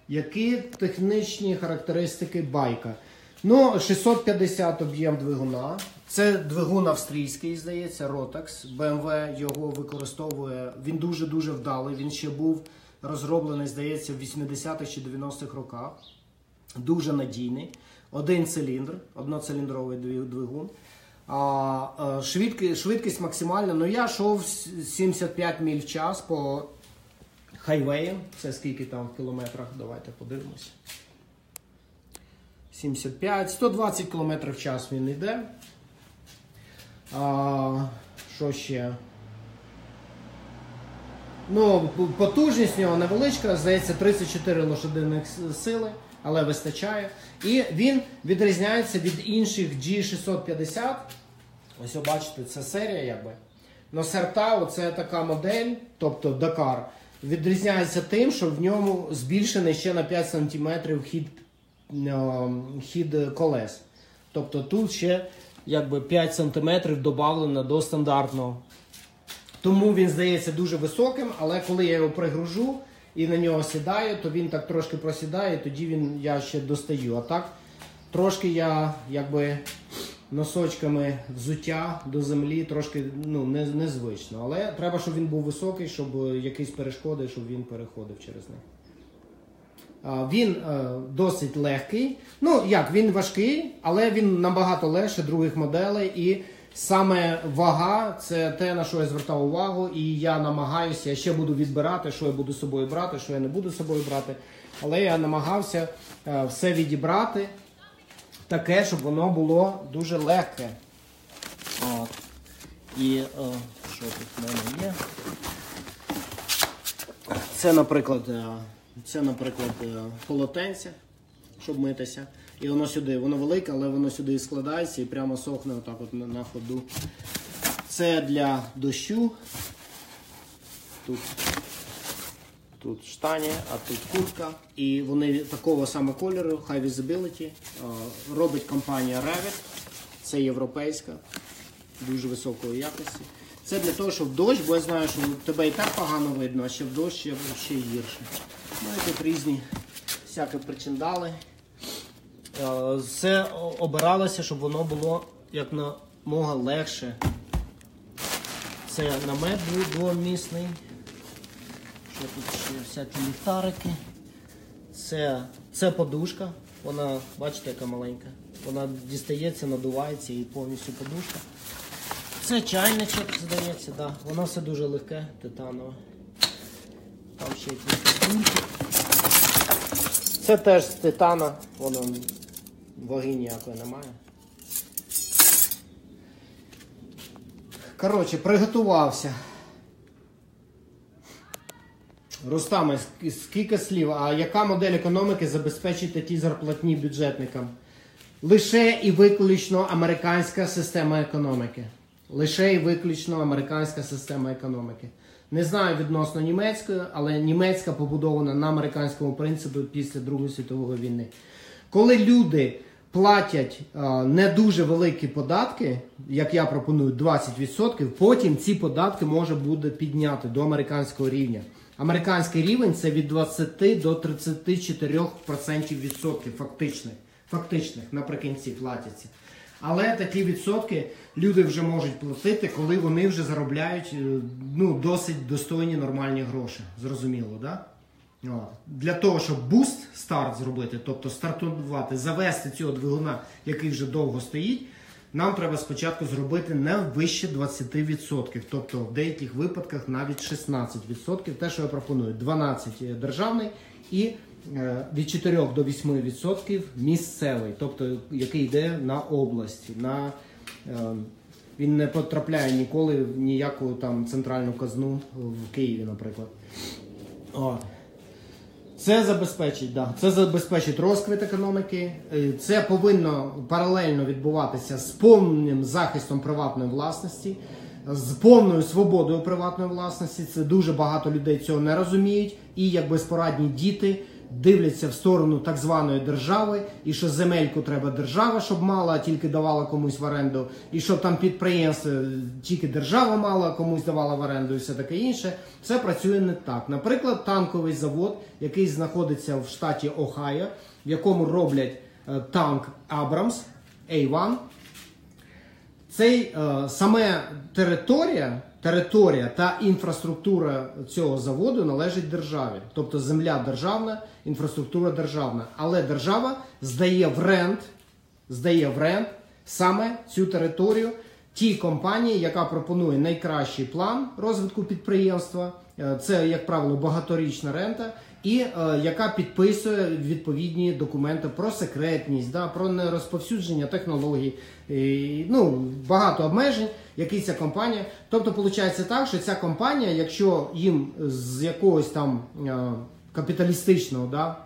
Які технічні характеристики байка? Ну, 650 об'єм двигуна. Це двигун австрійський, здається, Rotax. BMW його використовує. Він дуже-дуже вдалий. Він ще був розроблений, здається, в 80-х чи 90-х роках. Дуже надійний. Один циліндр, одноциліндровий двигун. А, е, швидки- швидкість максимальна. Ну я йшов 75 міль в час по хайвею. Це скільки там в кілометрах? Давайте подивимося. 75, 120 км в час він йде. А, що ще? Ну, потужність нього невеличка, здається, 34 лошадиних сили, але вистачає. І він відрізняється від інших G650. Ось ви бачите, це серія якби. Но Сертау це така модель, тобто Дакар, відрізняється тим, що в ньому збільшений ще на 5 см хід, хід колес. Тобто тут ще якби 5 см додано до стандартного. Тому він здається дуже високим, але коли я його пригружу і на нього сідаю, то він так трошки просідає, тоді він я ще достаю. А так трошки я якби носочками взуття до землі, трошки ну, не, незвично. Але треба, щоб він був високий, щоб якісь перешкоди, щоб він переходив через них. Він е, досить легкий. Ну як, він важкий, але він набагато легше других моделей. І саме вага це те, на що я звертав увагу. І я намагаюся, я ще буду відбирати, що я буду з собою брати, що я не буду з собою брати. Але я намагався е, все відібрати таке, щоб воно було дуже легке. От. І е, що тут в мене є? Це, наприклад, е, це, наприклад, е, полотенце, щоб митися. І воно сюди, воно велике, але воно сюди складається і прямо сохне отак от на ходу. Це для дощу. Тут, тут штані, а тут куртка. І вони такого саме кольору, High Visibility. Е, Робить компанія Revit. Це європейська, дуже високої якості. Це для того, щоб дощ, бо я знаю, що тебе і так погано видно, а ще в дощ ще, гірше. Ну і тут різні всякі причиндали. Е, Все обиралося, щоб воно було як намога легше. Це намет двомісний. Що тут ще всякі ліхтарики. Це, це подушка. Вона, бачите, яка маленька. Вона дістається, надувається і повністю подушка. Це чайничок, здається, да. Воно все дуже легке, титанове. Там ще якісь кульки. Це теж з титана, воно ваги ніякої немає. Коротше, приготувався. Рустаме, скільки слів, а яка модель економіки забезпечить такі зарплатні бюджетникам? Лише і виключно американська система економіки. Лише і виключно американська система економіки. Не знаю відносно німецької, але німецька побудована на американському принципі після Другої світової війни. Коли люди платять не дуже великі податки, як я пропоную, 20%, потім ці податки може буде підняти до американського рівня. Американський рівень це від 20 до 34% відсотків фактичних, фактичних наприкінці платяться. Але такі відсотки люди вже можуть платити, коли вони вже заробляють е, ну, досить достойні нормальні гроші. Зрозуміло, да? Для того, щоб буст старт зробити, тобто стартувати, завести цього двигуна, який вже довго стоїть, нам треба спочатку зробити не вище 20%, тобто в деяких випадках навіть 16%. Те, що я пропоную, 12% державний і е, від 4 до 8% місцевий, тобто який йде на області. на е, він не потрапляє ніколи в ніяку там центральну казну в Києві, наприклад. О. Це забезпечить, да. Це забезпечить розквіт економіки. Е, Це повинно паралельно відбуватися з повним захистом приватної власності, з повною свободою приватної власності. Це дуже багато людей цього не розуміють. І як безпорадні діти дивляться в сторону так званої держави, і що земельку треба держава, щоб мала, а тільки давала комусь в оренду, і щоб там підприємство тільки держава мала, комусь давала в оренду і все таке інше. Це працює не так. Наприклад, танковий завод, який знаходиться в штаті Огайо, в якому роблять е, танк Абрамс A1, цей е, саме територія, територія та інфраструктура цього заводу належить державі. Тобто земля державна, інфраструктура державна. Але держава здає в рент, здає в рент саме цю територію тій компанії, яка пропонує найкращий план розвитку підприємства. Е, Це, як правило, багаторічна рента, і е, яка підписує відповідні документи про секретність, да, про нерозповсюдження технологій, і, ну, багато обмежень, які ця компанія. Тобто, виходить так, що ця компанія, якщо їм з якогось там е, капіталістичного да,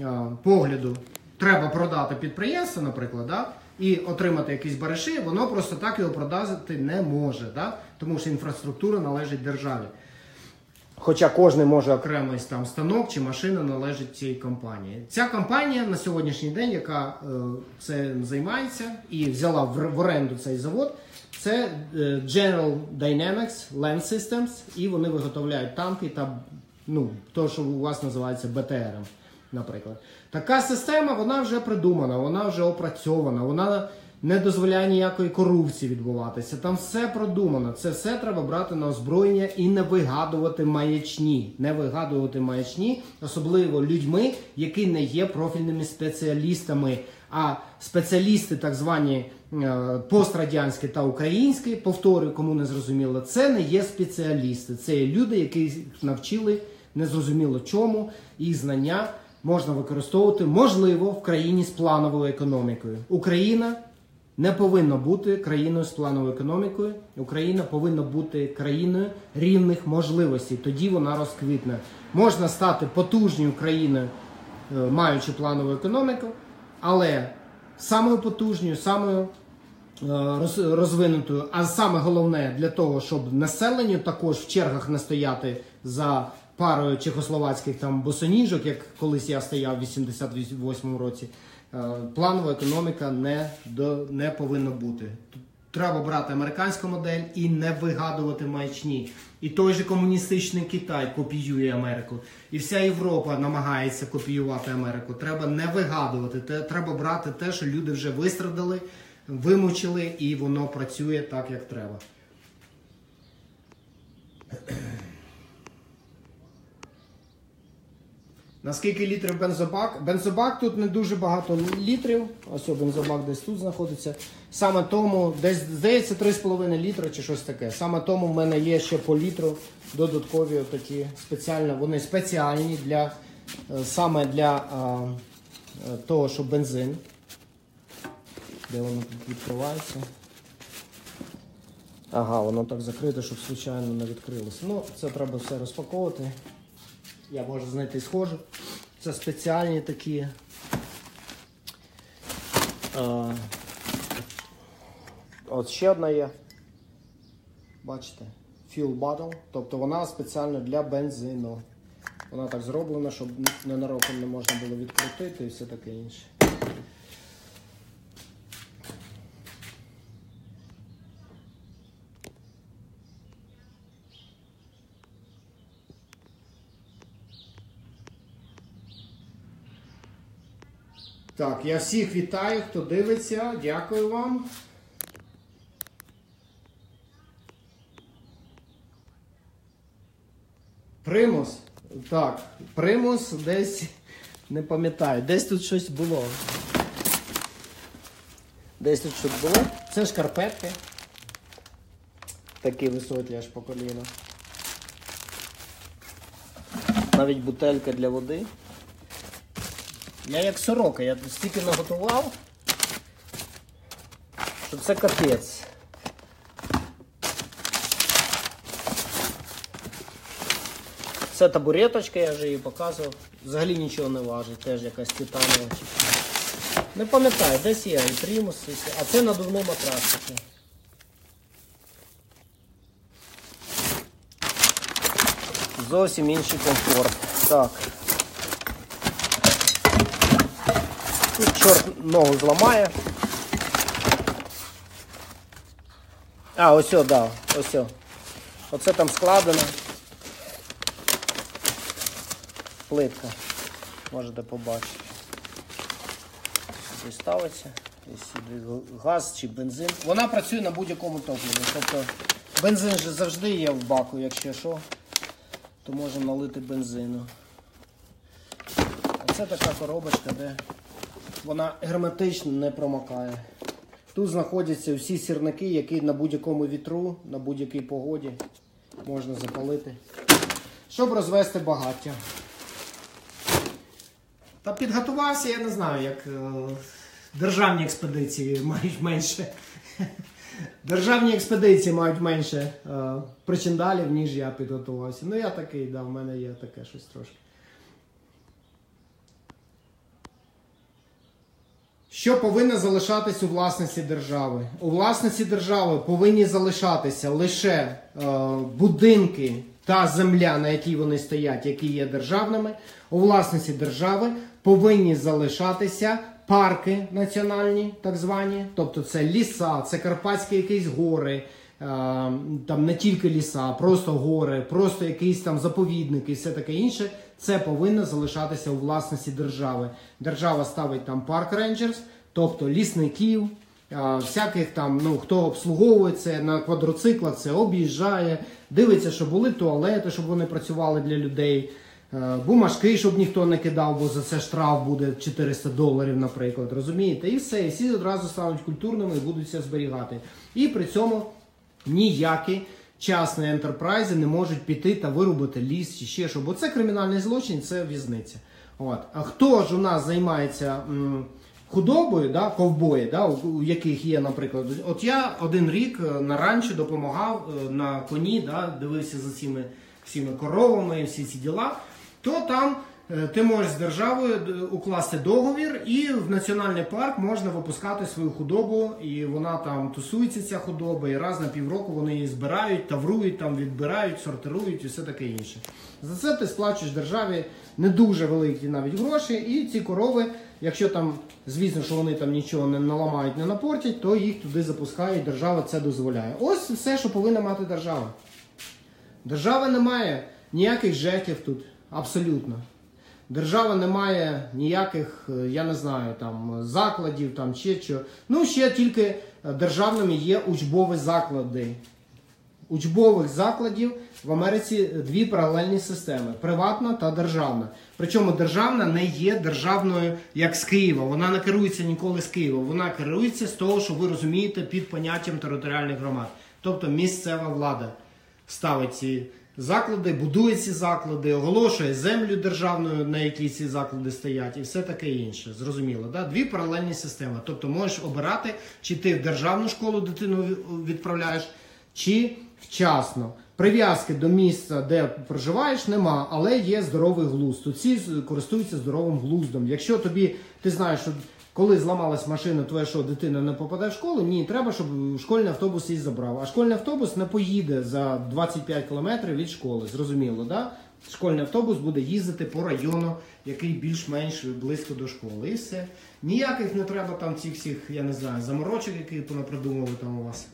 е, погляду треба продати підприємство, наприклад, да, і отримати якісь бариші, воно просто так його продати не може, да, тому що інфраструктура належить державі. Хоча кожен може окремий там станок чи машина належить цій компанії. Ця компанія на сьогоднішній день, яка е, цим займається і взяла в, в оренду цей завод, це е, General Dynamics Land Systems, і вони виготовляють танки та ну, то, що у вас називається БТР, наприклад. Така система вона вже придумана, вона вже опрацьована, вона не дозволяє ніякої корупції відбуватися. Там все продумано. Це все треба брати на озброєння і не вигадувати маячні. Не вигадувати маячні, особливо людьми, які не є профільними спеціалістами. А спеціалісти, так звані е, пострадянські та українські, повторюю, кому не зрозуміло, це не є спеціалісти. Це є люди, які навчили незрозуміло чому, їх знання можна використовувати можливо в країні з плановою економікою. Україна не повинна бути країною з плановою економікою. Україна повинна бути країною рівних можливостей. Тоді вона розквітне. Можна стати потужною країною, е, маючи планову економіку, але самою потужною, самою е, розвинутою, а саме головне для того, щоб населенню також в чергах не стояти за парою чехословацьких там босоніжок, як колись я стояв в 88 році. Е, Планова економіка не, до, не повинна бути. Треба брати американську модель і не вигадувати маячні. І той же комуністичний Китай копіює Америку. І вся Європа намагається копіювати Америку. Треба не вигадувати. Треба брати те, що люди вже вистрадали, вимучили, і воно працює так, як треба. Наскільки літрів бензобак? Бензобак тут не дуже багато літрів. Ось бензобак десь тут знаходиться. Саме тому, десь здається, 3,5 літра чи щось таке. Саме тому в мене є ще по літру додаткові такі спеціально. Вони спеціальні для е, саме для а, е, того, що бензин. Де воно тут відкривається? Ага, воно так закрите, щоб случайно не відкрилося. Ну, це треба все розпаковувати. Я можу знайти схожу. Це спеціальні такі. Е, от ще одна є. Бачите? Fuel Battle. Тобто вона спеціально для бензину. Вона так зроблена, щоб ненароком не можна було відкрутити і все таке інше. Так, я всіх вітаю, хто дивиться. Дякую вам. Примус. Так, примус десь не пам'ятаю. Десь тут щось було. Десь тут щось було. Це шкарпетки. Такі високі аж по коліно. Навіть бутелька для води. Я як сорока, я стільки наготував, що це капець. Це табуреточка, я вже її показував. Взагалі нічого не важить, теж якась титанова. Не пам'ятаю, десь є і примус, а це надувний матрас такий. Зовсім інший комфорт. Так. Тут чорт ногу зламає. А, ось, о, да, ось. о. Оце там складено. Плитка. Можете побачити. Сюди ставиться. Газ чи бензин. Вона працює на будь-якому топливі. Тобто бензин же завжди є в баку, якщо що, то можемо налити бензину. А це така коробочка, де вона герметично не промокає. Тут знаходяться всі сірники, які на будь-якому вітру, на будь-якій погоді можна запалити, щоб розвести багаття. Та підготувався, я не знаю, як е, державні експедиції мають менше. Державні експедиції мають менше е, причиндалів, ніж я підготувався. Ну я такий, да, в мене є таке щось трошки. Що повинно залишатись у власності держави? У власності держави повинні залишатися лише е, будинки та земля, на якій вони стоять, які є державними. У власності держави повинні залишатися парки національні, так звані, тобто це ліса, це карпатські якісь гори. е, Там не тільки ліса, просто гори, просто якісь там заповідники і все таке інше. Це повинно залишатися у власності держави. Держава ставить там парк рейнджерс, тобто лісників, всяких там, ну хто обслуговує це на квадроциклах, це об'їжджає, дивиться, щоб були туалети, щоб вони працювали для людей. е, Бумажки, щоб ніхто не кидав, бо за це штраф буде 400 доларів, наприклад. Розумієте? І все. І всі одразу стануть культурними і будуть це зберігати. І при цьому ніякі частні ентерпрайзи не можуть піти та вирубати ліс чи ще що. Бо це кримінальний злочин, це в'язниця. От. А хто ж у нас займається худобою, да, ковбої, да, у, яких є, наприклад, от я один рік е, на ранчо допомагав е, на коні, да, дивився за цими всіми коровами, всі ці діла, то там Ти можеш з державою укласти договір, і в національний парк можна випускати свою худобу, і вона там тусується, ця худоба, і раз на півроку вони її збирають, таврують, там відбирають, сортирують і все таке інше. За це ти сплачуєш державі не дуже великі навіть гроші, і ці корови, якщо там, звісно, що вони там нічого не наламають, не напортять, то їх туди запускають, держава це дозволяє. Ось все, що повинна мати держава. Держава не має ніяких жеків тут, абсолютно. Держава не має ніяких, е, я не знаю, там закладів, там ще що. Ну, ще тільки е, державними є учбові заклади. Учбових закладів в Америці дві паралельні системи: приватна та державна. Причому державна не є державною як з Києва. Вона не керується ніколи з Києва. Вона керується з того, що ви розумієте під поняттям територіальних громад. Тобто місцева влада ставить ці заклади, будує ці заклади, оголошує землю державною, на якій ці заклади стоять, і все таке інше. Зрозуміло, да? дві паралельні системи. Тобто можеш обирати, чи ти в державну школу дитину відправляєш, чи вчасно. Прив'язки до місця, де проживаєш, нема, але є здоровий глузд. Тут всі користуються здоровим глуздом. Якщо тобі ти знаєш, що коли зламалась машина, твоя що дитина не попаде в школу, ні, треба, щоб школьний автобус її забрав. А школьний автобус не поїде за 25 кілометрів від школи. Зрозуміло, да? Школьний автобус буде їздити по району, який більш-менш близько до школи. І все. Ніяких не треба там цих всіх, я не знаю, заморочок, які понапридумували там у вас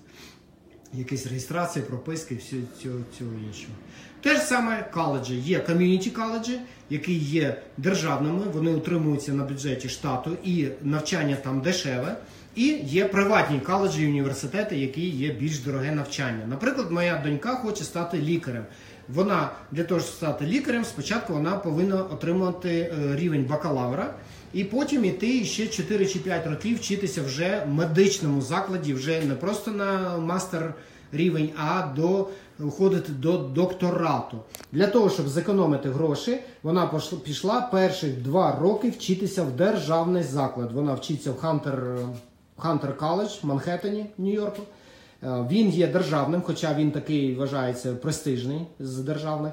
якісь реєстрації, прописки, всього цього іншого. Те ж саме коледжі. Є ком'юніті коледжі, які є державними, вони утримуються на бюджеті штату і навчання там дешеве. І є приватні коледжі і університети, які є більш дороге навчання. Наприклад, моя донька хоче стати лікарем. Вона для того, щоб стати лікарем, спочатку вона повинна отримати е, рівень бакалавра, і потім іти ще 4 чи 5 років вчитися вже в медичному закладі, вже не просто на мастер рівень, а до входити до докторату. Для того, щоб зекономити гроші, вона пішла перших два роки вчитися в державний заклад. Вона вчиться в Хантер, Хантер Коледж в Манхеттені, Нью-Йорку. Е, Він є державним, хоча він такий вважається престижний з державних.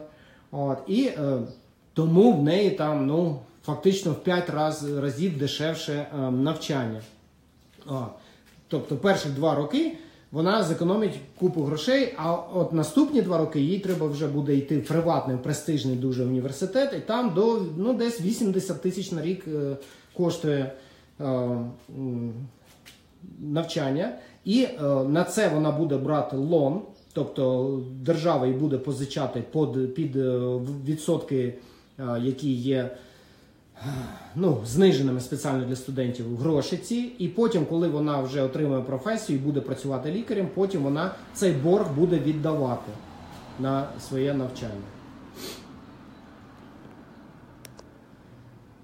От, і е, тому в неї там ну, фактично в 5 раз, разів дешевше е, навчання. От. Тобто перші два роки вона зекономить купу грошей, а от наступні два роки їй треба вже буде йти в приватний престижний дуже університет, і там до ну, десь 80 тисяч на рік е, коштує е, навчання, і е, на це вона буде брати лон, тобто держава їй буде позичати під, під відсотки, які є ну, зниженими спеціально для студентів гроші ці, і потім, коли вона вже отримує професію і буде працювати лікарем, потім вона цей борг буде віддавати на своє навчання.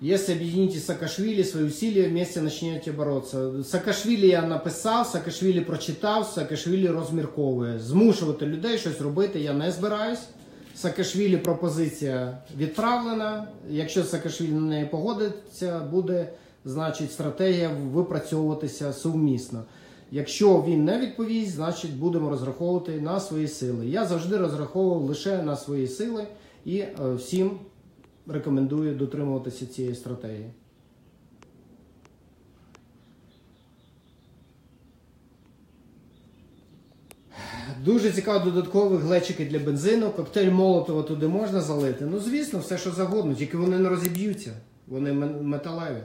Если объедините Саакашвили, свои усилия, вместе начнете бороться. Саакашвілі я написав, Саакашвілі прочитав, Саакашвілі розмірковує. Змушувати людей щось робити я не збираюсь. Саакашвілі пропозиція відправлена. Якщо Саакашвілі на неї погодиться, буде значить стратегія випрацьовуватися сумісно. Якщо він не відповість, значить будемо розраховувати на свої сили. Я завжди розраховував лише на свої сили і е, всім рекомендую дотримуватися цієї стратегії. Дуже цікаво додаткові глечики для бензину, коктейль Молотова туди можна залити. Ну, звісно, все що завгодно, тільки вони не розіб'ються. Вони металеві.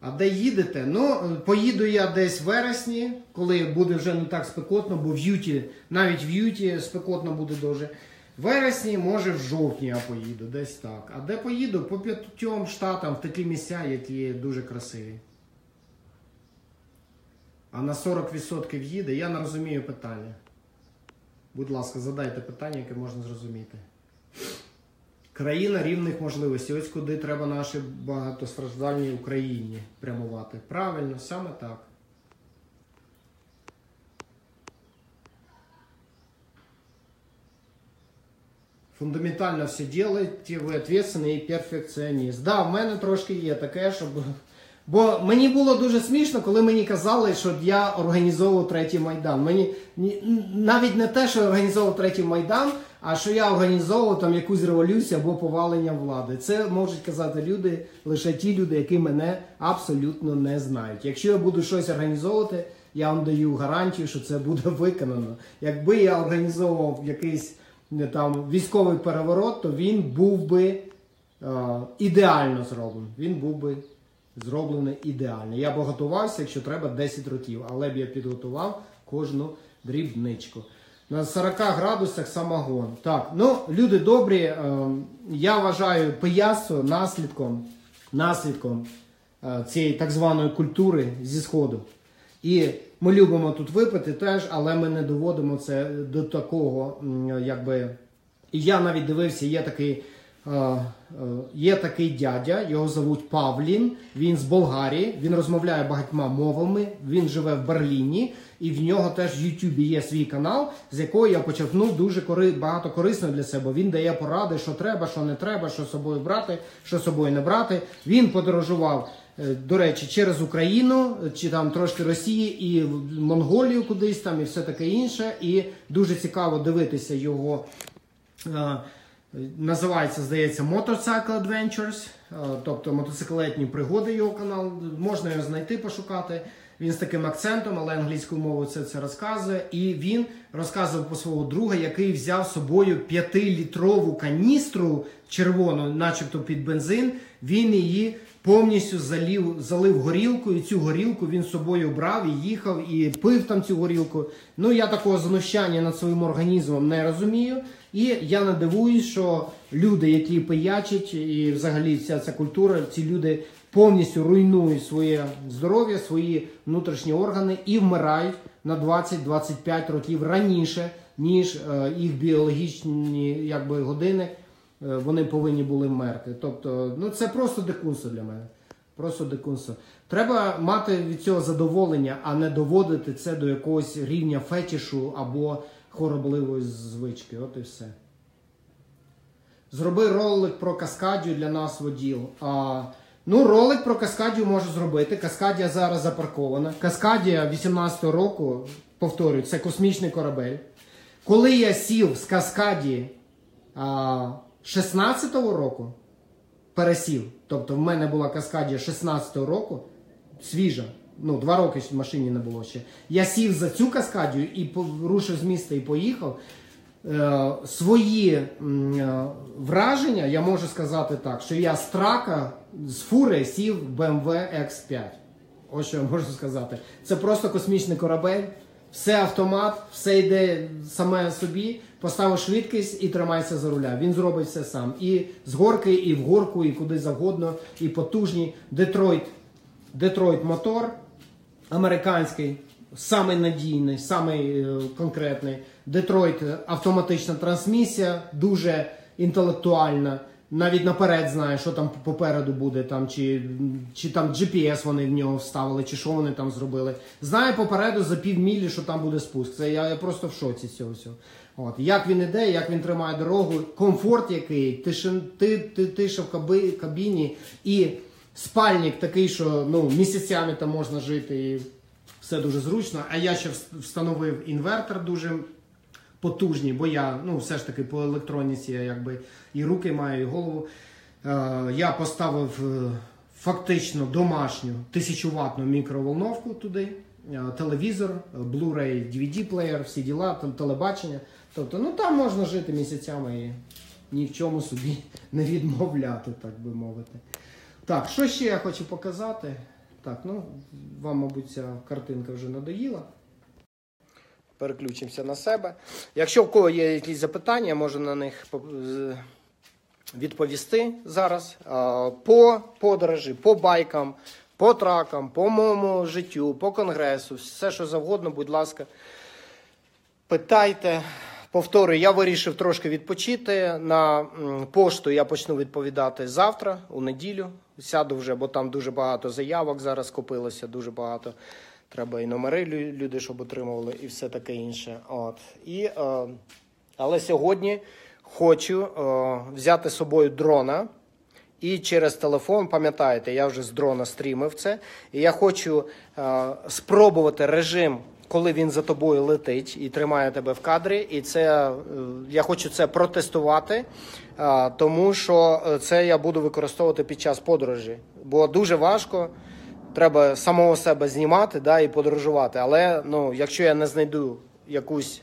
А де їдете? Ну, поїду я десь в вересні, коли буде вже не так спекотно, бо в Юті, навіть в Юті спекотно буде дуже. В вересні, може в жовтні я поїду, десь так. А де поїду? По п'ятьом штатам в такі місця, які дуже красиві. А на 40% їде, я не розумію питання. Будь ласка, задайте питання, яке можна зрозуміти. Країна рівних можливостей. Ось куди треба нашій багатостраждальній Україні прямувати. Правильно, саме так. Фундаментально все делаете, ви ответственний і перфекціоніст. Да, в мене трошки є таке, щоб. Бо мені було дуже смішно, коли мені казали, що я організовував третій майдан. Мені навіть не те, що я організовував третій майдан, А що я організовував там якусь революцію або повалення влади. Це можуть казати люди, лише ті люди, які мене абсолютно не знають. Якщо я буду щось організовувати, я вам даю гарантію, що це буде виконано. Якби я організовував якийсь не там військовий переворот, то він був би е, ідеально зроблений. Він був би зроблений ідеально. Я б готувався, якщо треба, 10 років, але б я підготував кожну дрібничку. На 40 градусах самогон. Так, ну люди добрі. Е, я вважаю пиясо наслідком, наслідком е, цієї так званої культури зі сходу. І ми любимо тут випити теж, але ми не доводимо це до такого, якби. І я навіть дивився, є такий, є такий дядя, його зовуть Павлін. Він з Болгарії, він розмовляє багатьма мовами, він живе в Берліні, і в нього теж в Ютубі є свій канал, з якого я почерпнув дуже кори, багато корисного для себе. Він дає поради, що треба, що не треба, що з собою брати, що з собою не брати. Він подорожував. е, До речі, через Україну чи там трошки Росії і Монголію кудись там, і все таке інше. І дуже цікаво дивитися його Е, Називається, здається, Motorcycle Adventures, е, тобто мотоциклетні пригоди його канал. Можна його знайти, пошукати. Він з таким акцентом, але англійською мовою це це розказує. І він розказував про свого друга, який взяв з собою 5-літрову каністру червону, начебто під бензин. Він її повністю залив, залив горілку, і цю горілку він з собою брав і їхав, і пив там цю горілку. Ну я такого знущання над своїм організмом не розумію. І я не дивуюсь, що люди, які пиячать, і взагалі вся ця культура, ці люди повністю руйнують своє здоров'я, свої внутрішні органи і вмирають на 20-25 років раніше, ніж е, їх біологічні якби, години е, вони повинні були вмерти. Тобто, ну це просто дикунство для мене. Просто дикунство. Треба мати від цього задоволення, а не доводити це до якогось рівня фетішу або хворобливої звички. От і все. Зроби ролик про каскадію для нас воділ. А, ну, ролик про каскадію можу зробити. Каскадія зараз запаркована. Каскадія 18-го року, повторюю, це космічний корабель. Коли я сів з каскадії а, 16-го року, пересів, тобто в мене була каскадія 16-го року, свіжа. Ну, два роки в машині не було ще. Я сів за цю каскадію і рушив з міста і поїхав. Е, свої е, враження я можу сказати так, що я з трака з фури сів BMW X5. Ось що я можу сказати. Це просто космічний корабель, все автомат, все йде саме собі, поставив швидкість і тримайся за руля. Він зробить все сам. І з горки, і в горку, і куди завгодно, і потужні. Детройт, Детройт мотор американський, самий надійний, самий е, конкретний. Детройт е, автоматична трансмісія, дуже інтелектуальна. Навіть наперед знає, що там попереду буде, там, чи, чи там GPS вони в нього вставили, чи що вони там зробили. Знає попереду за півмілі, що там буде спуск. Це я, я просто в шоці цього всього. От. Як він іде, як він тримає дорогу, комфорт який, тишин, ти, ти, тиша в каби, кабіні і спальник такий, що ну, місяцями там можна жити і все дуже зручно. А я ще встановив інвертор дуже потужний, бо я ну, все ж таки по електроніці я якби і руки маю, і голову. Е, я поставив е, фактично домашню 1000 ваттну мікроволновку туди, е, телевізор, Blu-ray, DVD-плеєр, всі діла, там телебачення. Тобто, ну там можна жити місяцями і ні в чому собі не відмовляти, так би мовити. Так, що ще я хочу показати? Так, ну вам, мабуть, ця картинка вже надоїла. Переключимося на себе. Якщо в кого є якісь запитання, можу на них відповісти зараз. По подорожі, по байкам, по тракам, по моєму життю, по конгресу, все, що завгодно, будь ласка, питайте. Повторюю, я вирішив трошки відпочити. На пошту я почну відповідати завтра, у неділю. Сяду вже, бо там дуже багато заявок зараз копилося, дуже багато. Треба і номери люди, щоб отримували, і все таке інше. От. І, е, але сьогодні хочу е, взяти з собою дрона. І через телефон, пам'ятаєте, я вже з дрона стрімив це. І я хочу е, спробувати режим коли він за тобою летить і тримає тебе в кадрі. І це е, я хочу це протестувати, е, тому що е, це я буду використовувати під час подорожі. Бо дуже важко. Треба самого себе знімати да, і подорожувати. Але ну, якщо я не знайду якусь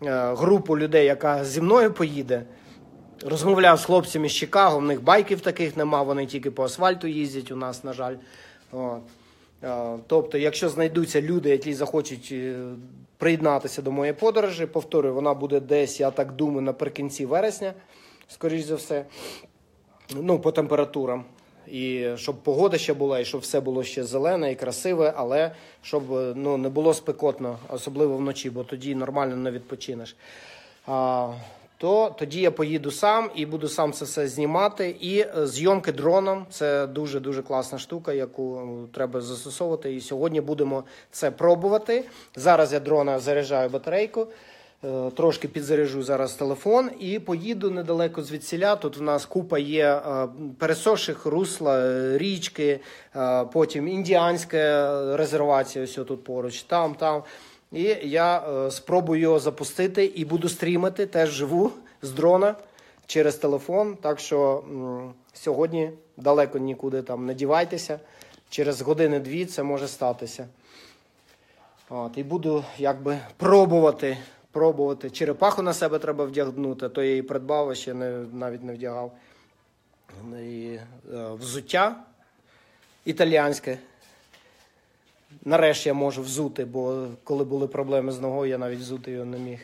групу людей, яка зі мною поїде, розмовляв з хлопцями з Чикаго, в них байків таких нема, вони тільки по асфальту їздять у нас, на жаль. От. Е, Тобто, якщо знайдуться люди, які захочуть е, приєднатися до моєї подорожі, повторюю, вона буде десь, я так думаю, наприкінці вересня, скоріш за все, ну, по температурам. І щоб погода ще була, і щоб все було ще зелене і красиве, але щоб е, ну, не було спекотно, особливо вночі, бо тоді нормально не відпочинеш. А, то тоді я поїду сам і буду сам це все знімати. І е, зйомки дроном це дуже дуже класна штука, яку е, треба застосовувати. І сьогодні будемо це пробувати. Зараз я дрона заряджаю батарейку. Е, Трошки підзаряжу зараз телефон і поїду недалеко звідсіля. Тут у нас купа є пересохших русла, річки, потім індіанська резервація, ось тут поруч, там, там. І я е, спробую його запустити і буду стрімити теж живу з дрона через телефон. Так що м, сьогодні далеко нікуди там не дівайтеся. Через години-дві це може статися. От, і буду якби пробувати. Пробувати. Черепаху на себе треба вдягнути, то я її придбав, а ще не, навіть не вдягав. І, е, взуття італіянське. Нарешті я можу взути, бо коли були проблеми з ногою, я навіть взути його не міг.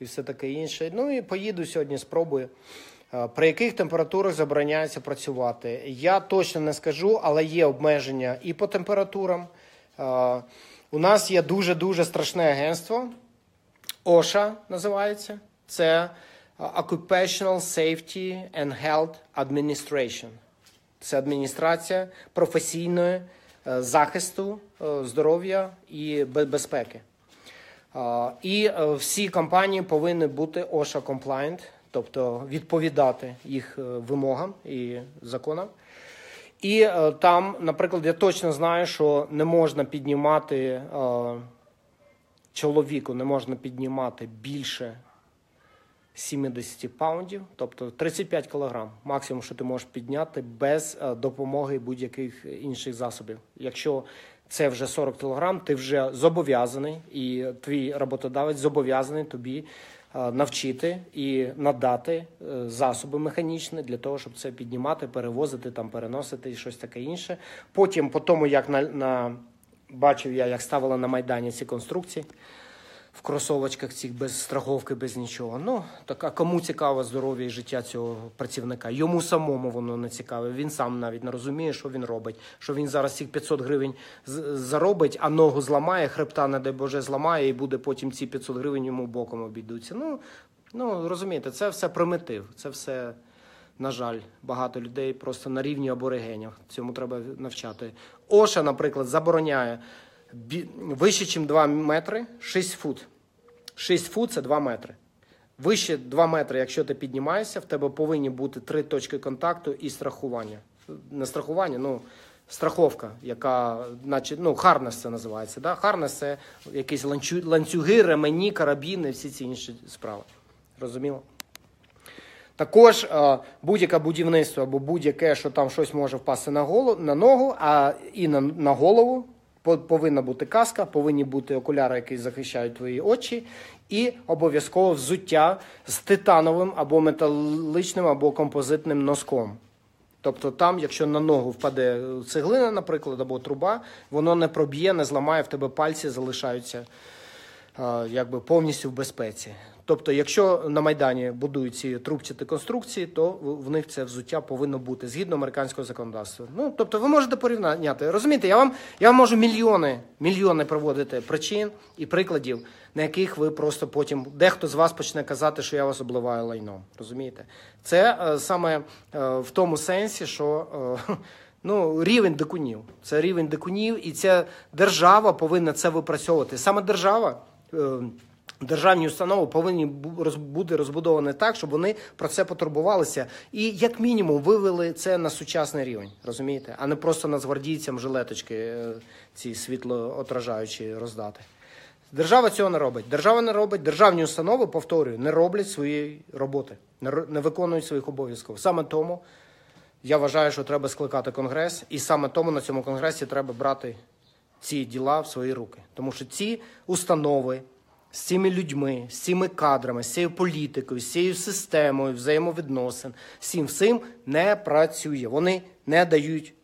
І все таке інше. Ну і поїду сьогодні, спробую. При яких температурах забороняється працювати? Я точно не скажу, але є обмеження і по температурам. У нас є дуже-дуже страшне агентство. OSHA називається. Це Occupational Safety and Health Administration. Це адміністрація професійної захисту е, здоров'я і безпеки. І е, всі компанії повинні бути OSHA compliant, тобто відповідати їх е, вимогам і законам. І е, там, наприклад, я точно знаю, що не можна піднімати е, чоловіку, не можна піднімати більше 70 паундів, тобто 35 кілограм, максимум, що ти можеш підняти без е, допомоги будь-яких інших засобів. Якщо це вже 40 кілограм, ти вже зобов'язаний, і твій роботодавець зобов'язаний тобі е, навчити і надати е, засоби механічні для того, щоб це піднімати, перевозити, там, переносити і щось таке інше. Потім, по тому, як на, на бачив я, як ставили на майдані ці конструкції в кросовочках цих без страховки, без нічого. Ну так а кому цікаво здоров'я і життя цього працівника? Йому самому воно не цікаве. Він сам навіть не розуміє, що він робить. Що він зараз цих 500 гривень заробить, а ногу зламає, хребта, не дай Боже, зламає, і буде потім ці 500 гривень йому боком обійдуться. Ну, ну розумієте, це все примитив. Це все. На жаль, багато людей просто на рівні аборигенів. Цьому треба навчати. Оша, наприклад, забороняє вище, ніж 2 метри, 6 фут. 6 фут це 2 метри. Вище 2 метри, якщо ти піднімаєшся, в тебе повинні бути три точки контакту і страхування. Не страхування, ну страховка, яка, наче, ну, харнес це називається. Да? Харнес це якісь ланцю- ланцюги, ремені, карабіни, всі ці інші справи. Розуміло? Також е, будь-яке будівництво або будь-яке, що там щось може впасти на голову, на ногу, а і на, на голову. По- Повинна бути каска, повинні бути окуляри, які захищають твої очі, і обов'язково взуття з титановим або металічним, або композитним носком. Тобто там, якщо на ногу впаде цеглина, наприклад, або труба, воно не проб'є, не зламає в тебе пальці, залишаються якби повністю в безпеці. Тобто, якщо на Майдані будують ці трубчаті конструкції, то в них це взуття повинно бути згідно американського законодавства. Ну тобто, ви можете порівняти. Розумієте, я вам я вам можу мільйони, мільйони проводити причин і прикладів, на яких ви просто потім дехто з вас почне казати, що я вас обливаю лайном. Розумієте? Це е, саме е, в тому сенсі, що. Е, Ну, рівень дикунів. Це рівень дикунів, і ця держава повинна це випрацьовувати. Саме держава, е, державні установи повинні бути розбудовані так, щоб вони про це потурбувалися. І як мінімум вивели це на сучасний рівень, розумієте? А не просто нацгвардійцям жилеточки е, ці світлоотражаючі роздати. Держава цього не робить. Держава не робить, державні установи, повторюю, не роблять своєї роботи, не виконують своїх обов'язків. Саме тому я вважаю, що треба скликати конгрес, і саме тому на цьому конгресі треба брати ці діла в свої руки. Тому що ці установи з цими людьми, з цими кадрами, з цією політикою, з цією системою взаємовідносин, з цим всім не працює. Вони не дають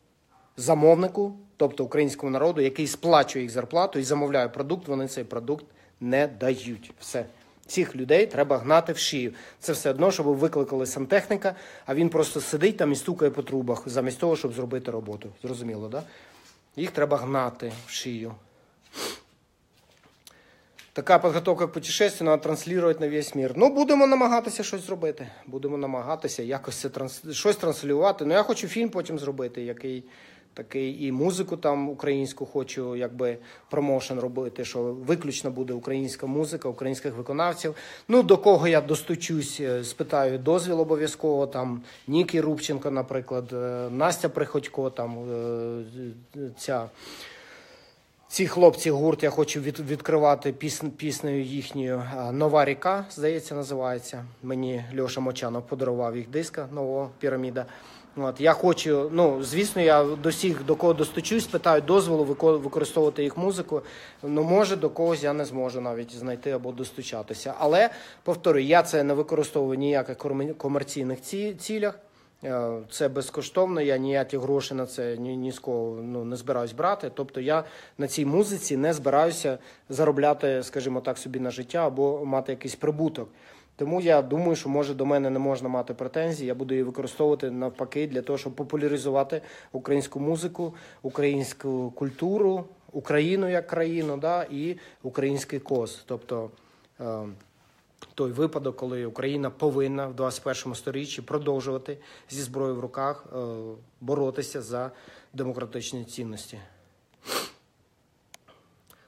замовнику, тобто українському народу, який сплачує їх зарплату і замовляє продукт, вони цей продукт не дають. Все. Цих людей треба гнати в шию. Це все одно, щоб ви викликали сантехніка, а він просто сидить там і стукає по трубах, замість того, щоб зробити роботу. Зрозуміло, да? Їх треба гнати в шию. Така підготовка к путешествию треба транслювати на весь мір. Ну, будемо намагатися щось зробити. Будемо намагатися якось це транс... щось транслювати. Ну, я хочу фільм потім зробити, який такий і музику там українську хочу, якби промоушен робити, що виключно буде українська музика, українських виконавців. Ну, до кого я достучусь, е, спитаю дозвіл обов'язково. Там Нікі Рубченко, наприклад, е, Настя Приходько, там е, ця. Ці хлопці гурт я хочу від, відкривати пісн, піснею їхньою Нова ріка, здається, називається. Мені Льоша Мочанов подарував їх диска нового піраміда. От я хочу, ну звісно, я до всіх до кого достучусь, питаю дозволу використовувати їх музику. Ну може до когось я не зможу навіть знайти або достучатися. Але повторюю, я це не використовую ніяких комерційних цілях. Е, Це безкоштовно, я ніякі гроші на це ні, ні з кого ну, не збираюсь брати. Тобто я на цій музиці не збираюся заробляти, скажімо так, собі на життя або мати якийсь прибуток. Тому я думаю, що може до мене не можна мати претензій. Я буду її використовувати навпаки для того, щоб популяризувати українську музику, українську культуру, Україну як країну, да, і український коз. Тобто е, той випадок, коли Україна повинна в 21 сторіччі продовжувати зі зброєю в руках е, боротися за демократичні цінності.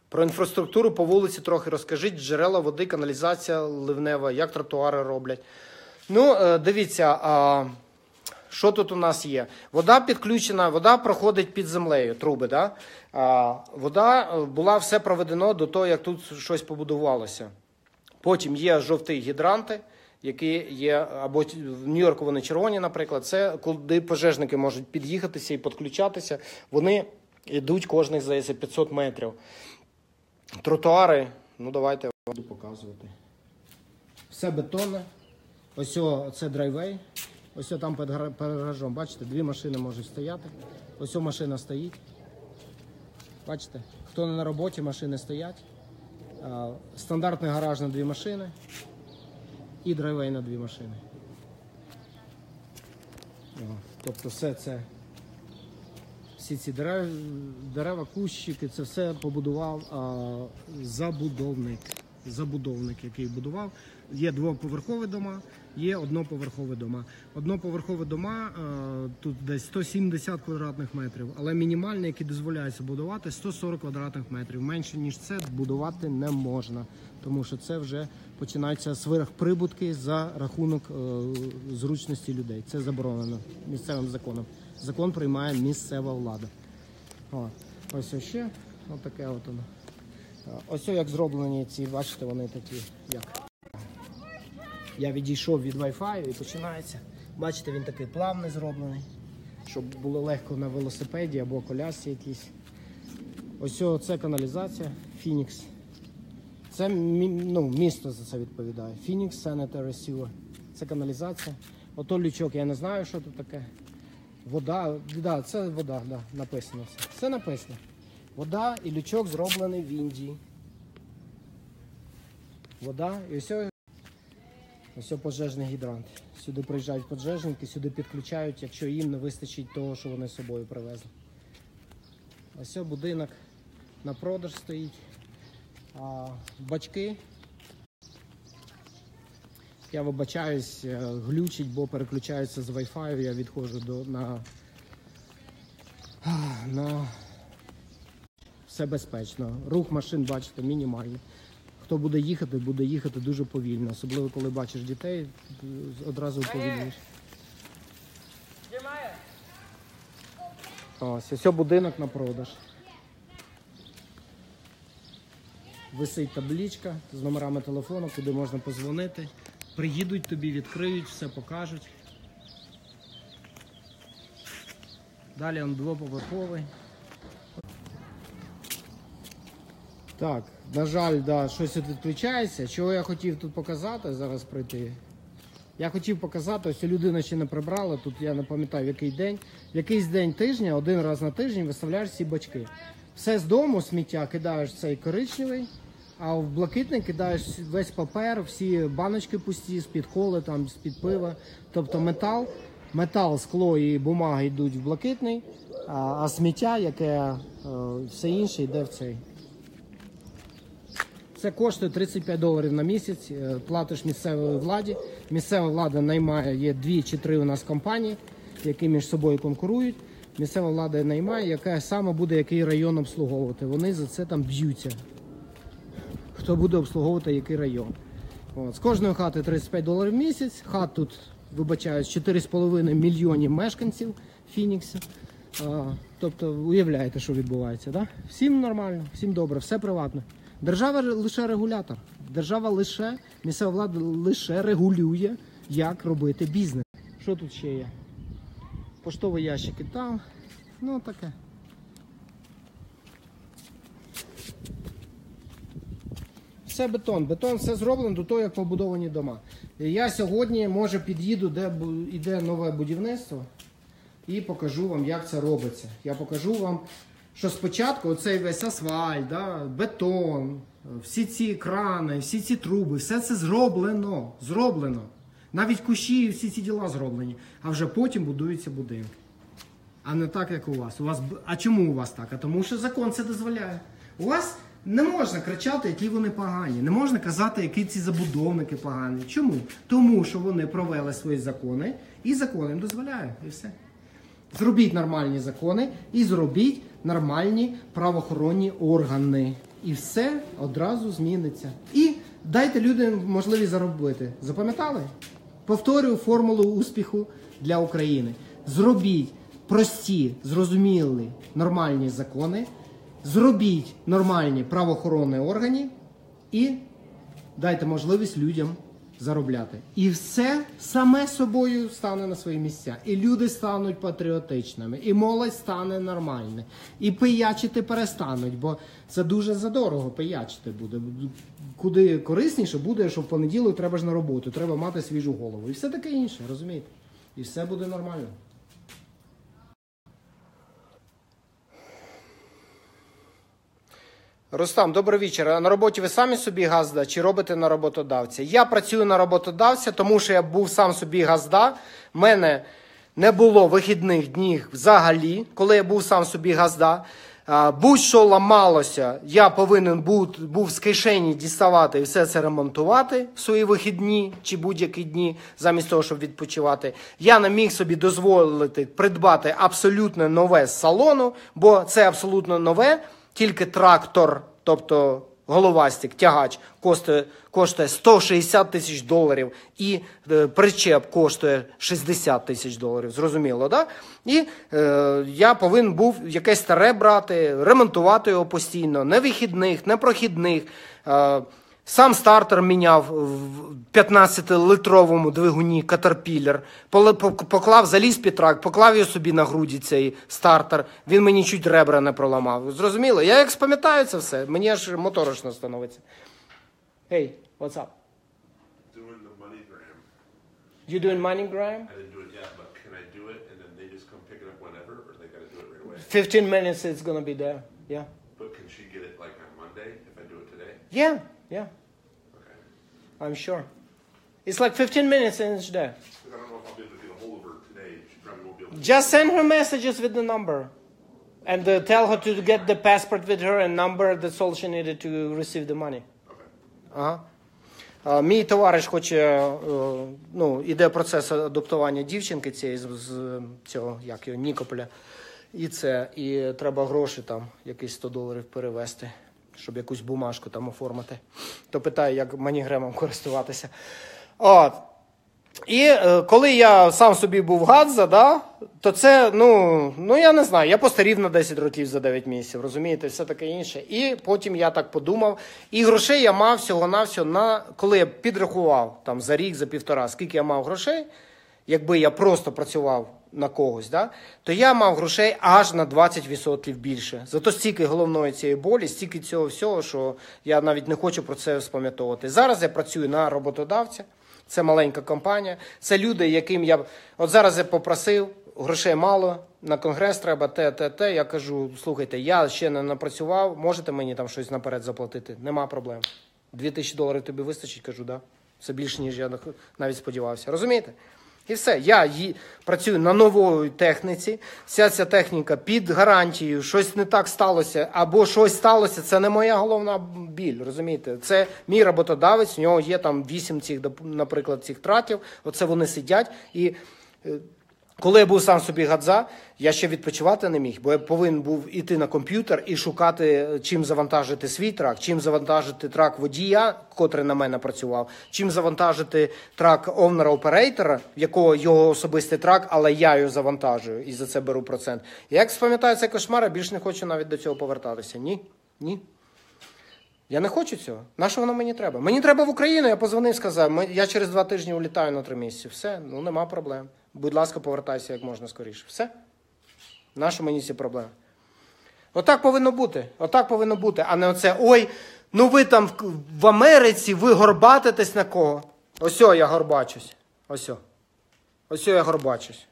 Про інфраструктуру по вулиці трохи розкажіть. Джерела води, каналізація ливнева, як тротуари роблять. Ну, е, дивіться, а, що тут у нас є? Вода підключена, вода проходить під землею, труби. Да? А, вода е, була все проведено до того, як тут щось побудувалося. Потім є жовті гідранти, які є або в Нью-Йорку вони червоні, наприклад. Це куди пожежники можуть під'їхатися і підключатися. Вони йдуть кожних, здається, 500 метрів. Тротуари, ну давайте буду показувати. Все бетонне. Ось о, це драйвей. Ось о, там під гаражом. Бачите, дві машини можуть стояти. Ось о, машина стоїть. Бачите, хто не на роботі, машини стоять. А, Стандартний гараж на дві машини і драйвей на дві машини. Тобто все це, всі ці дерева, дерева, кущики, це все побудував а, забудовник. Забудовник, який будував. Є двоповерхові дома, є одноповерхові дома. Одноповерхові дома е, тут десь 170 квадратних метрів, але мінімальний, який дозволяється будувати, 140 квадратних метрів. Менше ніж це будувати не можна, тому що це вже починаються сверхприбутки за рахунок е, зручності людей. Це заборонено місцевим законом. Закон приймає місцева влада. О, ось ще отаке от воно. Е, Ось як зроблені ці, бачите, вони такі, як. Я відійшов від Wi-Fi і починається. Бачите, він такий плавний зроблений, щоб було легко на велосипеді або колясці якісь. Ось це каналізація Phoenix. Це ну, місто за це відповідає. Phoenix Sanitary Sewer. Це каналізація. Ото лючок, я не знаю, що тут таке. Вода, да, це вода, да, написано все. Все написано. Вода і лючок зроблений в Індії. Вода і ось ось пожежний гідрант. Сюди приїжджають пожежники, сюди підключають, якщо їм не вистачить того, що вони з собою привезли. Ось будинок на продаж стоїть. А, бачки. Я вибачаюсь, е, глючить, бо переключається з Wi-Fi, я відходжу до, на, на все безпечно. Рух машин, бачите, мінімальний. Хто буде їхати, буде їхати дуже повільно. Особливо, коли бачиш дітей, одразу повільніш. Ось, ось будинок на продаж. висить табличка з номерами телефону, куди можна позвонити. Приїдуть тобі, відкриють, все покажуть. Далі он двоповерховий. Так, на жаль, да, щось відключається. Чого я хотів тут показати, зараз пройти. Я хотів показати, ось людина ще не прибрала, тут я не пам'ятаю який день. В якийсь день тижня, один раз на тиждень виставляєш всі бачки. Все з дому сміття кидаєш цей коричневий, а в блакитний кидаєш весь папер, всі баночки пусті, з-під коли, з-під пива. Тобто метал, метал, скло і бумага йдуть в блакитний, а, а сміття, яке е, все інше йде в цей. Це коштує 35 доларів на місяць. е, Платиш місцевій владі. Місцева влада наймає, є дві чи три у нас компанії, які між собою конкурують. Місцева влада наймає, яка саме буде який район обслуговувати. Вони за це там б'ються. Хто буде обслуговувати який район. От. З кожної хати 35 доларів в місяць. Хат тут, вибачаюсь, 4,5 мільйонів мешканців Фініксу. А, тобто, уявляєте, що відбувається, да? Всім нормально, всім добре, все приватно. Держава лише регулятор. Держава лише, місцева влада лише регулює, як робити бізнес. Що тут ще є? Поштові ящики там. Ну таке. Все бетон. Бетон все зроблено до того, як побудовані дома. Я сьогодні, може, під'їду, де йде нове будівництво, і покажу вам, як це робиться. Я покажу вам, що спочатку оцей весь асфальт, да, бетон, всі ці крани, всі ці труби, все це зроблено. Зроблено. Навіть кущі і всі ці діла зроблені. А вже потім будуються будинки. А не так, як у вас. У вас а чому у вас так? А тому що закон це дозволяє. У вас не можна кричати, які вони погані. Не можна казати, які ці забудовники погані. Чому? Тому що вони провели свої закони, і закон їм дозволяє. І все. Зробіть нормальні закони і зробіть нормальні правоохоронні органи. І все одразу зміниться. І дайте людям можливість заробити. Запам'ятали? Повторюю формулу успіху для України. Зробіть прості, зрозумілі, нормальні закони, зробіть нормальні правоохоронні органи і дайте можливість людям заробляти. І все саме собою стане на свої місця. І люди стануть патріотичними, і молодь стане нормальне. і пиячити перестануть, бо це дуже задорого пиячити буде. Куди корисніше буде, що в понеділок треба ж на роботу, треба мати свіжу голову. І все таке інше, розумієте? І все буде нормально. Рустам, добрий вечір. На роботі ви самі собі газда чи робите на роботодавця? Я працюю на роботодавця, тому що я був сам собі газда. У мене не було вихідних днів взагалі, коли я був сам собі газда. Будь-що ламалося, я повинен був, був з кишені діставати і все це ремонтувати в свої вихідні чи будь-які дні, замість того, щоб відпочивати. Я не міг собі дозволити придбати абсолютно нове з салону, бо це абсолютно нове тільки трактор, тобто головастик, тягач, коштує, коштує 160 тисяч доларів, і е, причеп коштує 60 тисяч доларів. Зрозуміло, да? І е, я повинен був якесь старе брати, ремонтувати його постійно, не вихідних, не прохідних. Е, Сам стартер міняв в 15-литровому двигуні Caterpillar. Поклав, заліз під трак, поклав його собі на груді цей стартер. Він мені чуть ребра не проламав. Зрозуміло? Я як спам'ятаю це все, мені аж моторошно становиться. Hey, what's up? doing the MoneyGram. You doing MoneyGram? I didn't do it yet, but can I do it and then they just come pick it up whenever, or they got to do it right away? 15 minutes it's gonna be there. Yeah. But can she get it like on Monday if I do it today? Yeah, yeah, Okay. I'm sure. It's like 15 minutes it's there. I don't know if I'll be able to get a hold of her today. She probably won't be able to. Just send her messages with the number. And uh, tell her to get the passport with her and number. That's all she needed to receive the money. Okay. Ага. А, Мій товариш хоче, е, ну, іде процес адаптування дівчинки цієї з, з цього, як його, Нікополя. І це, і треба гроші там, якісь 100 доларів перевести, щоб якусь бумажку там оформити. То питаю, як манігремом користуватися. От. І е, коли я сам собі був гадза, да, то це, ну, ну я не знаю, я постарів на 10 років за 9 місяців, розумієте, все таке інше. І потім я так подумав. І грошей я мав всього-навсього на коли я підрахував там за рік, за півтора, скільки я мав грошей, якби я просто працював на когось, да, то я мав грошей аж на 20% більше. Зато стільки головної цієї болі, стільки цього всього, що я навіть не хочу про це спам'ятовувати. Зараз я працюю на роботодавця. Це маленька компанія. Це люди, яким я от зараз я попросив, грошей мало, на конгрес треба те, те, те. Я кажу: слухайте, я ще не напрацював, можете мені там щось наперед заплатити? Нема проблем. Дві тисячі доларів тобі вистачить, кажу, да. Це більше, ніж я навіть сподівався. Розумієте? І все. Я ї- працюю на новій техніці. Вся ця техніка під гарантією, щось не так сталося, або щось сталося. Це не моя головна біль. Розумієте? Це мій роботодавець. У нього є там вісім цих, наприклад, цих truck ів. Оце вони сидять і. Коли я був сам собі газда, я ще відпочивати не міг, бо я повинен був іти на комп'ютер і шукати, чим завантажити свій truck, чим завантажити truck водія, котрий на мене працював, чим завантажити truck owner а operator а, в якого його особистий truck, але я його завантажую і за це беру процент. Як спам'ятаю цей кошмар, я більше не хочу навіть до цього повертатися. Ні, ні. Я не хочу цього. На що воно мені треба? Мені треба в Україну. Я позвонив, сказав, я через два тижні улітаю на три місяці. Все, ну нема проблем. Будь ласка, повертайся як можна скоріше. Все. На що мені ці проблеми? Отак повинно бути. Отак повинно бути. А не оце ой, ну ви там в, Америці, ви горбатитесь на кого? Ось я горбачусь. Ось. Ось я горбачусь.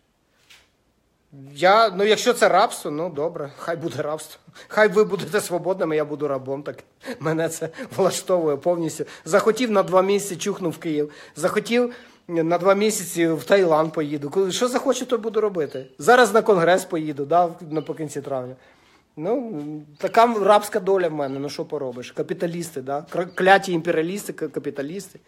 Я, ну, якщо це рабство, ну добре, хай буде рабство. Хай ви будете свободними, я буду рабом. Так мене це влаштовує повністю. Захотів на два місяці чухнув в Київ. Захотів на два місяці в Таїланд поїду. Коли що захочу, то буду робити. Зараз на конгрес поїду, да, наприкінці травня. Ну, така рабська доля в мене, ну що поробиш? Капіталісти, да? Кляті імперіалісти, капіталісти.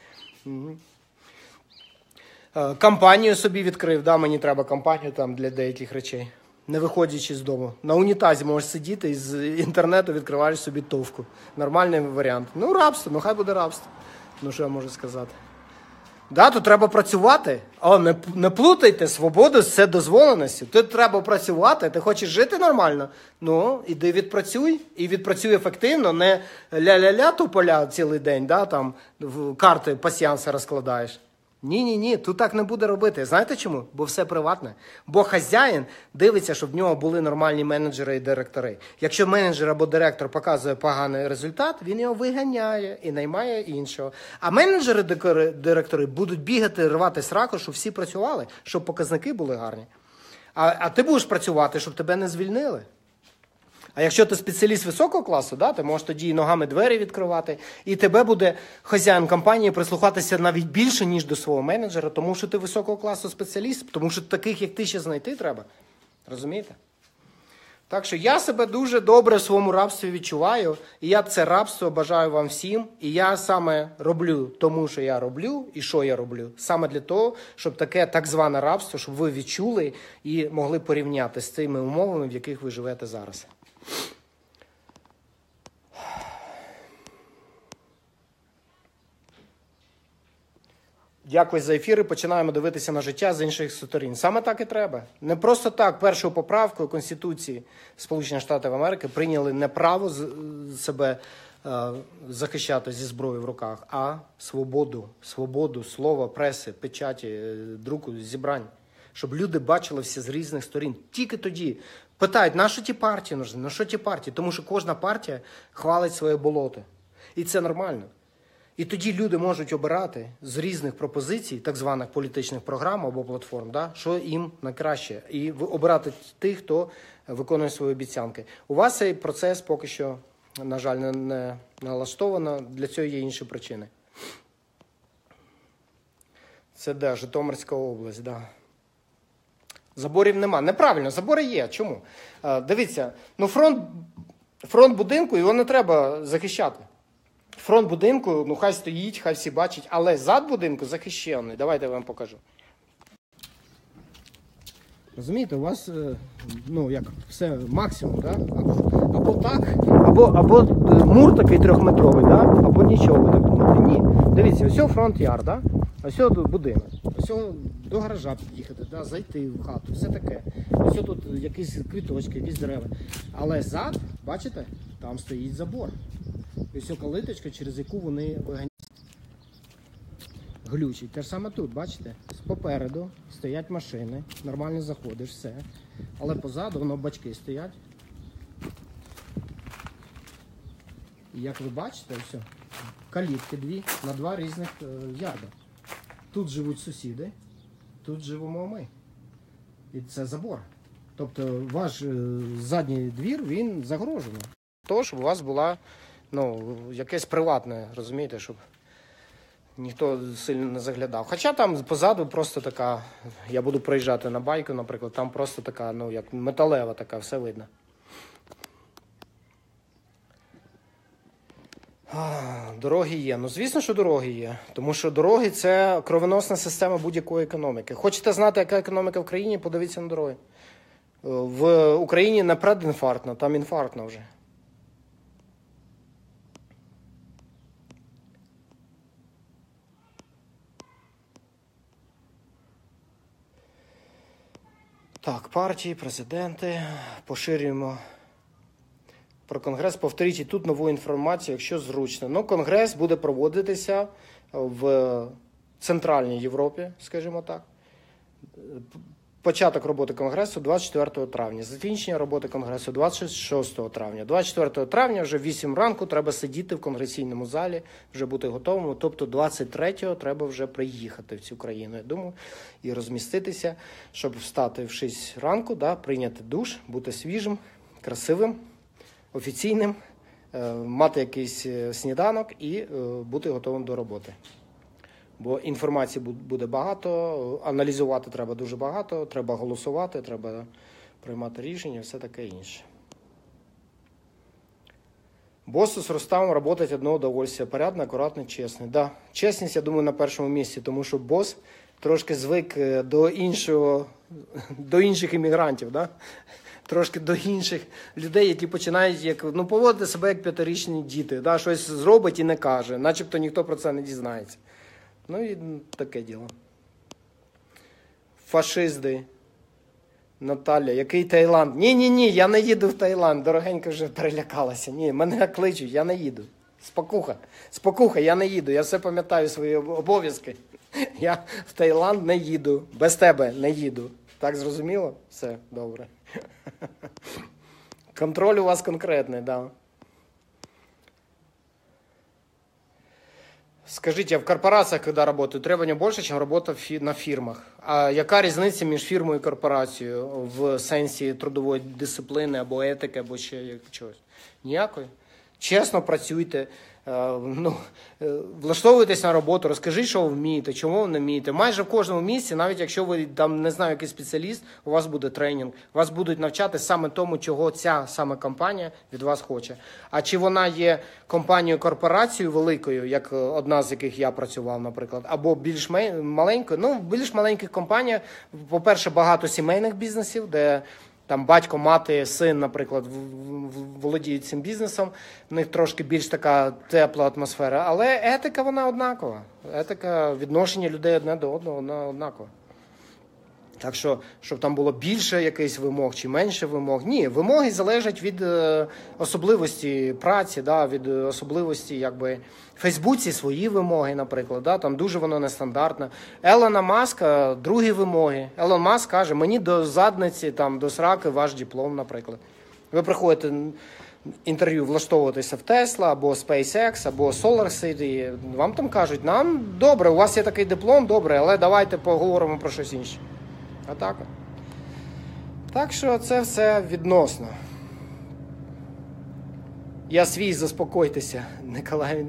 Е, Компанію собі відкрив, да, мені треба компанію там для деяких речей. Не виходячи з дому. На унітазі можеш сидіти і з інтернету відкриваєш собі товку. Нормальний варіант. Ну, рабство, ну хай буде рабство. Ну, що я можу сказати? Да, тут треба працювати. О, не, не плутайте свободу з вседозволеністю. Тут треба працювати. Ти хочеш жити нормально? Ну, іди відпрацюй. І відпрацюй ефективно, не ля-ля-ля туполя цілий день, да, там в карти пасіянса розкладаєш. Ні, ні, ні, тут так не буде робити. Знаєте чому? Бо все приватне. Бо хазяїн дивиться, щоб в нього були нормальні менеджери і директори. Якщо менеджер або директор показує поганий результат, він його виганяє і наймає іншого. А менеджери директори будуть бігати, рвати сраку, щоб всі працювали, щоб показники були гарні. А, а ти будеш працювати, щоб тебе не звільнили. А якщо ти спеціаліст високого класу, да, ти можеш тоді ногами двері відкривати, і тебе буде хазяїн компанії прислухатися навіть більше, ніж до свого менеджера, тому що ти високого класу спеціаліст, тому що таких, як ти, ще знайти треба. Розумієте? Так що я себе дуже добре в своєму рабстві відчуваю, і я це рабство бажаю вам всім. І я саме роблю тому, що я роблю, і що я роблю, саме для того, щоб таке так зване рабство, щоб ви відчули і могли порівняти з тими умовами, в яких ви живете зараз. Дякую за ефір і починаємо дивитися на життя з інших сторін. Саме так і треба. Не просто так першою поправкою Конституції Сполучених Штатів Америки прийняли не право себе е, захищати зі зброєю в руках, а свободу, свободу слова, преси, печаті, е, друку, зібрань. Щоб люди бачили все з різних сторін. Тільки тоді питають, на що ті партії нужні, на що ті партії? Тому що кожна партія хвалить своє болото. І це нормально. І тоді люди можуть обирати з різних пропозицій, так званих політичних програм або платформ, да, що їм найкраще, і обирати тих, хто виконує свої обіцянки. У вас цей процес поки що, на жаль, не, налаштовано. Для цього є інші причини. Це де? Житомирська область, да. Заборів нема. Неправильно, забори є. Чому? Е, дивіться, ну фронт, фронт будинку його не треба захищати. Фронт будинку, ну хай стоїть, хай всі бачать, але зад будинку захищений. Давайте я вам покажу. Розумієте, у вас е, ну як все максимум, да? або, або так, або, або е, мур такий трьохметровий, да? або нічого. Так думаєте? Ні. Дивіться, ось фронт яр, да? Ось тут будинок. Ось до гаража під'їхати, да, зайти в хату, все таке. Ось тут якісь квіточки, якісь дерева. Але зад, бачите, там стоїть забор. І ось калиточка, через яку вони виганяють. Глючить. Те ж саме тут, бачите? Попереду стоять машини, нормально заходиш, все. Але позаду воно бачки стоять. І як ви бачите, все, калітки дві на два різних е, ярда. Тут живуть сусіди, тут живемо ми. І це забор. Тобто ваш е, задній двір він загрожений. То, щоб у вас була ну, якесь приватне, розумієте, щоб ніхто сильно не заглядав. Хоча там позаду просто така, я буду проїжджати на байку, наприклад, там просто така, ну, як металева така, все видно. Дороги є. Ну, звісно, що дороги є. Тому що дороги це кровоносна система будь-якої економіки. Хочете знати, яка економіка в країні? Подивіться на дороги. Е, В Україні не предінфарктна, там інфарктна вже. Так, партії, президенти. Поширюємо про конгрес. Повторіть і тут нову інформацію, якщо зручно. Ну, конгрес буде проводитися в Центральній Європі, скажімо так. Початок роботи конгресу 24 травня, закінчення роботи конгресу 26 травня. 24 травня вже в 8 ранку треба сидіти в конгресійному залі, вже бути готовим. Тобто 23-го треба вже приїхати в цю країну. Я думаю, і розміститися, щоб встати в 6 ранку, да, прийняти душ, бути свіжим, красивим, офіційним, е, мати якийсь е, сніданок і е, бути готовим до роботи. Бо інформації буде багато, аналізувати треба дуже багато, треба голосувати, треба приймати рішення, все таке інше. Боссу с Рустамом работать одно удовольствие. Порядно, акуратно, чесно. Да, чесність, я думаю, на першому місці, тому що бос трошки звик до іншого, до інших іммігрантів, да? Трошки до інших людей, які починають як, ну, поводити себе як п'ятирічні діти, да? щось зробить і не каже, начебто ніхто про це не дізнається. Ну і таке діло. Фашисти. Наталя, який Таїланд? Ні, ні, ні, я не їду в Таїланд. Дорогенька вже перелякалася. Ні, мене кличуть, я не їду. Спокуха. Спокуха, я не їду. Я все пам'ятаю свої обов'язки. Я в Таїланд не їду. Без тебе не їду. Так зрозуміло? Все, добре. Контроль у вас конкретний, так. Да. Скажите, а в корпорациях, когда работают, требования больше, чем работа в на фірмах. А яка різниця між фірмою і корпорацією в сенсі трудової дисципліни або етики, або ще чогось? Ніякої. Чесно працюйте, ну, е, влаштовуйтесь на роботу, розкажіть, що ви вмієте, чому ви не вмієте. Майже в кожному місці, навіть якщо ви там не знаю, який спеціаліст, у вас буде тренінг, вас будуть навчати саме тому, чого ця саме компанія від вас хоче. А чи вона є компанією корпорацією великою, як е, одна з яких я працював, наприклад, або більш маленькою? Ну, в більш маленьких компаніях, по-перше, багато сімейних бізнесів, де там батько, мати, син, наприклад, володіють цим бізнесом. В них трошки більш така тепла атмосфера, але етика вона однакова. Етика відношення людей одне до одного вона однакова. Так що, щоб там було більше якихось вимог чи менше вимог. Ні, вимоги залежать від е, особливості праці, да, від е, особливості, якби Фейсбуці свої вимоги, наприклад. Да, там дуже воно нестандартне. Елона Маска другі вимоги. Елон Маск каже, мені до задниці, там, до сраки ваш диплом, наприклад. Ви приходите інтерв'ю влаштовуватися в Tesla або SpaceX, або Solar City. Вам там кажуть, нам добре, у вас є такий диплом, добре, але давайте поговоримо про щось інше. А так. от. Так що це все відносно. Я свій заспокойтеся, Николай.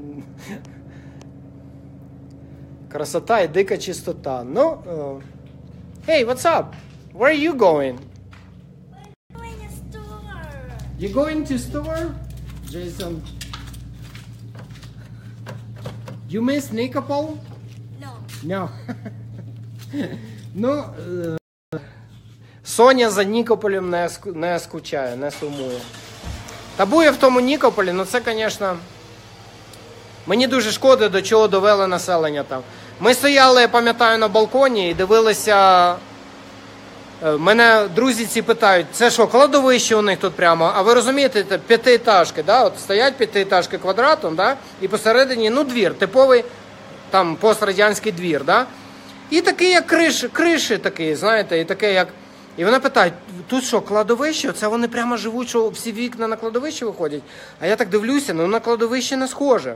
Красота і дика чистота. Ну. е, Hey, what's up? Where are you going? Going to store. You going to store? Jason. You miss Nikopol? No. No. ну, е, Соня за Нікополем не, не скучає, не сумує. Та бує в тому Нікополі, ну це, звісно. Мені дуже шкода, до чого довели населення там. Ми стояли, я пам'ятаю, на балконі і дивилися. Е, Мене друзі ці питають, це що, кладовище у них тут прямо? А ви розумієте, це п'ятиэтажки, да? От стоять п'ятиэтажки квадратом, да? і посередині ну, двір, типовий там пострадянський двір. Да? І такий, як криш, криші такий, знаєте, і таке, як. І вони питають, тут що, кладовище? Це вони прямо живуть, що всі вікна на кладовище виходять. А я так дивлюся, ну на кладовище не схоже.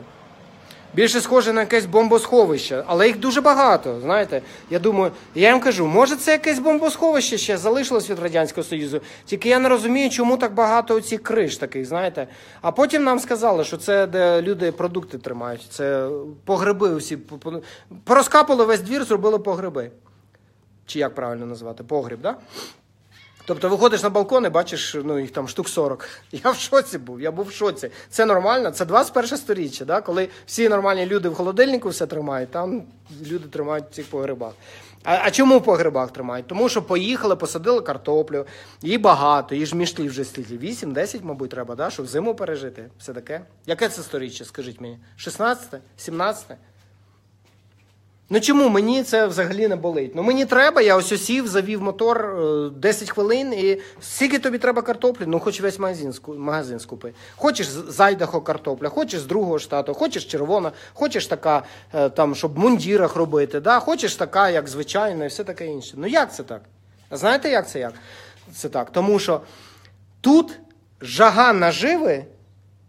Більше схоже на якесь бомбосховище, але їх дуже багато. Знаєте, я думаю, я їм кажу, може це якесь бомбосховище ще залишилось від Радянського Союзу. Тільки я не розумію, чому так багато оцих криш таких, знаєте. А потім нам сказали, що це де люди продукти тримають. Це погреби усі. по- по- Порозкапали весь двір, зробили погреби. Чи як правильно назвати? Погріб. Да? Тобто виходиш на балкон і бачиш, ну їх там штук 40. Я в шоці був, я був в шоці. Це нормально, це 21 сторіччя, да? коли всі нормальні люди в холодильнику все тримають, там люди тримають цих погребах. А, а чому в погребах тримають? Тому що поїхали, посадили картоплю, її багато, її ж мішлі вже стільки. 8-10, мабуть, треба, да? щоб зиму пережити. Все таке. Яке це сторіччя, скажіть мені? 16? 17? Ну чому мені це взагалі не болить? Ну мені треба, я ось осів, завів мотор е, 10 хвилин, і скільки тобі треба картоплі? Ну хоч весь магазин, магазин скупи. Хочеш з з картопля, хочеш з другого штату, хочеш червона, хочеш така, е, там, щоб в мундірах робити, да? хочеш така, як звичайна, і все таке інше. Ну як це так? Знаєте, як це як? Це так. Тому що тут жага наживи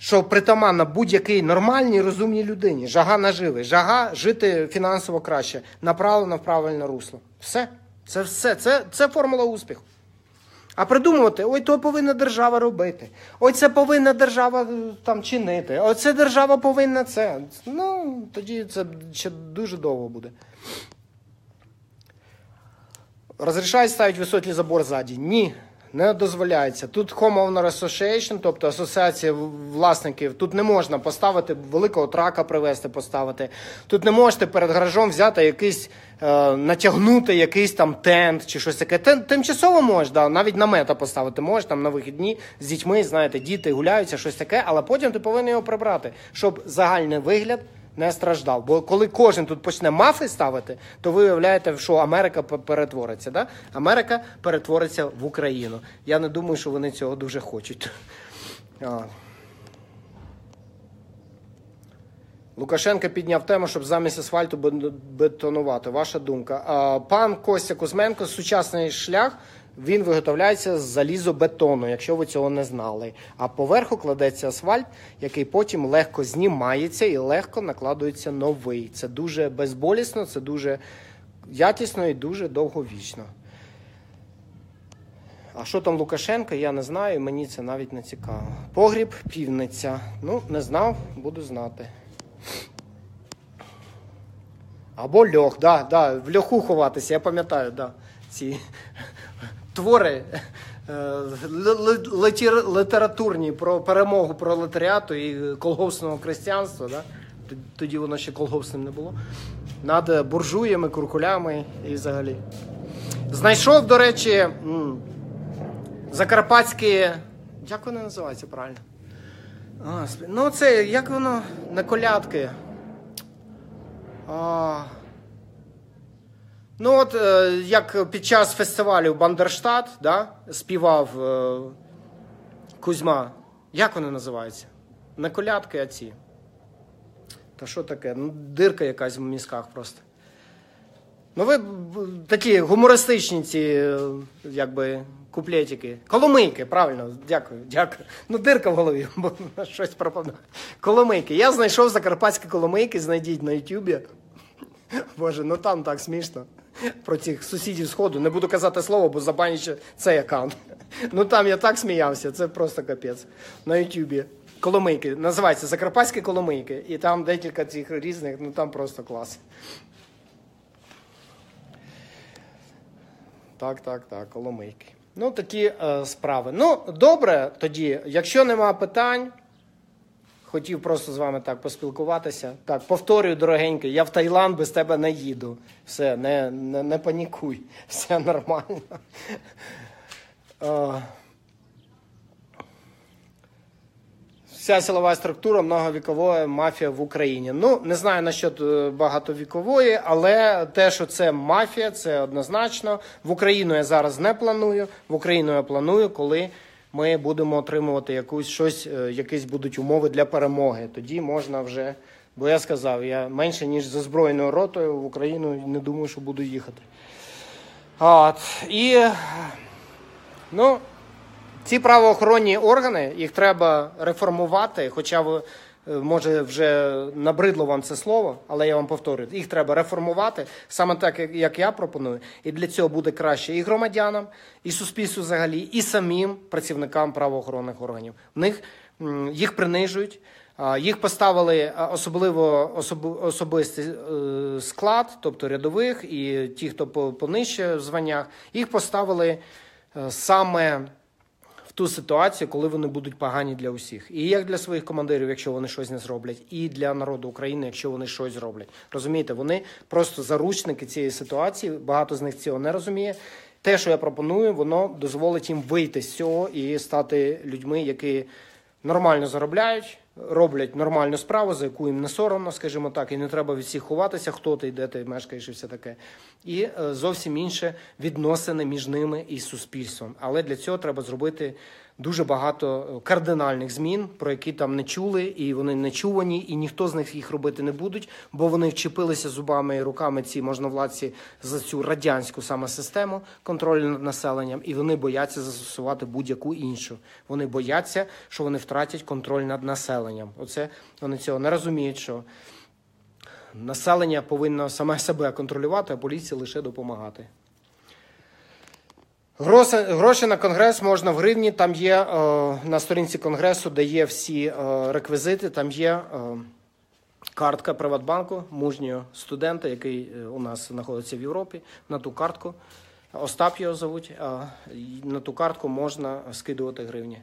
що притаманна будь-якій нормальній розумній людині. Жага наживи, жага жити фінансово краще, направлена в правильне русло. Все. Це все. Це, це формула успіху. А придумувати, ой, то повинна держава робити. Ой, це повинна держава е, там чинити. Ой, це держава повинна це. Ну, тоді це ще дуже довго буде. Розрішають ставити високий забор ззаді? Ні, не дозволяється. Тут Homeowner Association, тобто асоціація власників, тут не можна поставити великого трака привезти, поставити. Тут не можете перед гаражом взяти якийсь, е, натягнути якийсь там тент чи щось таке. Тим- Тимчасово можеш, да, навіть намета поставити можеш там на вихідні з дітьми, знаєте, діти гуляються, щось таке, але потім ти повинен його прибрати, щоб загальний вигляд не страждав. Бо коли кожен тут почне мафи ставити, то ви уявляєте, що Америка перетвориться. Да? Америка перетвориться в Україну. Я не думаю, що вони цього дуже хочуть. Лукашенко підняв тему, щоб замість асфальту бетонувати. Ваша думка. Пан Костя Кузьменко, сучасний шлях, він виготовляється з залізобетону, якщо ви цього не знали. А поверху кладеться асфальт, який потім легко знімається і легко накладується новий. Це дуже безболісно, це дуже якісно і дуже довговічно. А що там Лукашенко, я не знаю, мені це навіть не цікаво. Погріб, півниця. Ну, не знав, буду знати. Або льох, да, да, в льоху ховатися, я пам'ятаю, да, ці твори е, літературні про перемогу пролетаріату і колгоспного крестьянства. Да? Тоді воно ще колгоспним не було. Над буржуями, куркулями і взагалі. Знайшов, до речі, закарпатські. Як вони називаються правильно? А, ну, це як воно на колядки. А... Ну, от е, як під час фестивалю Бандерштат да, співав е, Кузьма. Як вони називаються? Не колядки, а ці. Та що таке? Ну, дирка якась в мізках просто. Ну, ви такі гумористичні ці, е, якби, куплетики. Коломийки, правильно, дякую, дякую. Ну, дирка в голові, бо щось пропадає. Коломийки. Я знайшов закарпатські коломийки, знайдіть на Ютубі. Боже, ну там так смішно. Про цих сусідів сходу. Не буду казати слово, бо забанять цей аккаунт. Ну там я так сміявся, це просто капець. На Ютубі. Коломийки. Називається Закарпатські коломийки. І там декілька цих різних, ну там просто клас. Так, так, так, коломийки. Ну, такі е, справи. Ну, добре, тоді, якщо нема питань, хотів просто з вами так поспілкуватися. Так, повторюю, дорогенький, я в Таїланд без тебе не їду. Все, не, не, не панікуй, все нормально. Е, вся силова структура многовікової мафія в Україні. Ну, не знаю насчет е, багатовікової, але те, що це мафія, це однозначно. В Україну я зараз не планую. В Україну я планую, коли ми будемо отримувати якусь щось, е, якісь будуть умови для перемоги. Тоді можна вже. Бо я сказав, я менше ніж за збройною ротою в Україну не думаю, що буду їхати. От. І ну, ці правоохоронні органи їх треба реформувати, хоча ви. Е, Може, вже набридло вам це слово, але я вам повторюю, їх треба реформувати саме так, як- я пропоную. І для цього буде краще і громадянам, і суспільству взагалі, і самим працівникам правоохоронних органів. В них їх принижують, їх поставили особливо особ- особистий е, склад, тобто рядових, і ті, хто по- понижче в званнях, їх поставили е, саме ту ситуацію, коли вони будуть погані для усіх. І як для своїх командирів, якщо вони щось не зроблять, і для народу України, якщо вони щось зроблять. Розумієте, вони просто заручники цієї ситуації. Багато з них цього не розуміє. Те, що я пропоную, воно дозволить їм вийти з цього і стати людьми, які нормально заробляють, роблять нормальну справу, за яку їм не соромно, скажімо так, і не треба від всіх ховатися, хто ти, де ти мешкаєш і все таке. І е, зовсім інше відносини між ними і суспільством. Але для цього треба зробити дуже багато е, кардинальних змін, про які там не чули, і вони не чувані, і ніхто з них їх робити не будуть, бо вони вчепилися зубами і руками ці можновладці за цю радянську саме систему контролю над населенням, і вони бояться застосувати будь-яку іншу. Вони бояться, що вони втратять контроль над населенням. Оце вони цього не розуміють, що населення повинно саме себе контролювати, а поліція лише допомагати. Гроші, на конгрес можна в гривні. Там є е, на сторінці конгресу, де є всі е, реквізити. Там є е, картка Приватбанку мужнього студента, який у нас знаходиться в Європі. На ту картку Остап його зовуть. На ту картку можна скидувати гривні.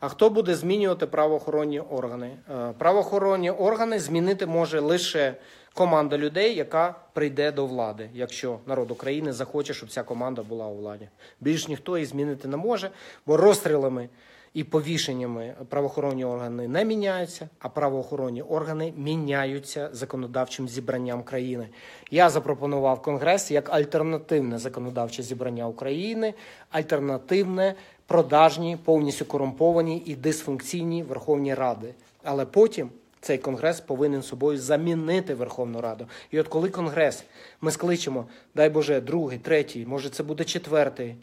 А хто буде змінювати правоохоронні органи? Правоохоронні органи змінити може лише команда людей, яка прийде до влади, якщо народ України захоче, щоб ця команда була у владі. Більш ніхто її змінити не може, бо розстрілами і повішеннями правоохоронні органи не міняються, а правоохоронні органи міняються законодавчим зібранням країни. Я запропонував Конгрес як альтернативне законодавче зібрання України, альтернативне продажні, повністю корумповані і дисфункційні Верховні Ради. Але потім цей конгрес повинен собою замінити Верховну Раду. І от коли конгрес ми скличемо, дай Боже, другий, третій, може це буде четвертий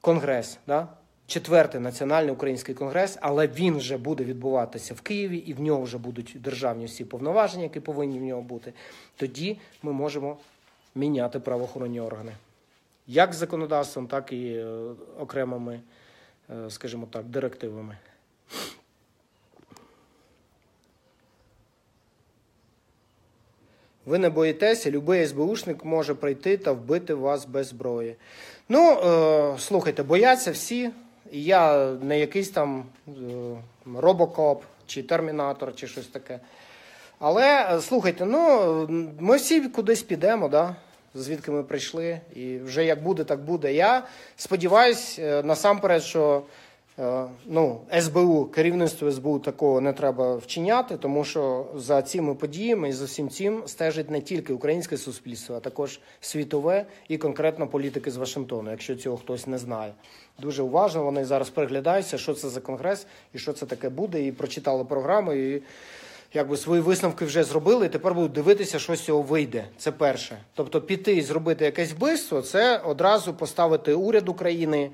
конгрес, да? четвертий національний український конгрес, але він вже буде відбуватися в Києві, і в нього вже будуть державні всі повноваження, які повинні в нього бути. Тоді ми можемо міняти правоохоронні органи. Як законодавством, так і е, окремими, е, скажімо так, директивами. Ви не боїтеся, любий СБУшник може прийти та вбити вас без зброї. Ну, е, слухайте, бояться всі. Я не якийсь там е, робокоп чи термінатор, чи щось таке. Але е, слухайте, ну ми всі кудись підемо, да? звідки ми прийшли, і вже як буде, так буде. Я сподіваюся насамперед, що е, ну, СБУ, керівництво СБУ такого не треба вчиняти, тому що за цими подіями і за всім цим стежить не тільки українське суспільство, а також світове і конкретно політики з Вашингтону, якщо цього хтось не знає. Дуже уважно вони зараз приглядаються, що це за конгрес і що це таке буде, і прочитали програму. і якби свої висновки вже зробили, і тепер будуть дивитися, що з цього вийде. Це перше. Тобто піти і зробити якесь вбивство, це одразу поставити уряд України е,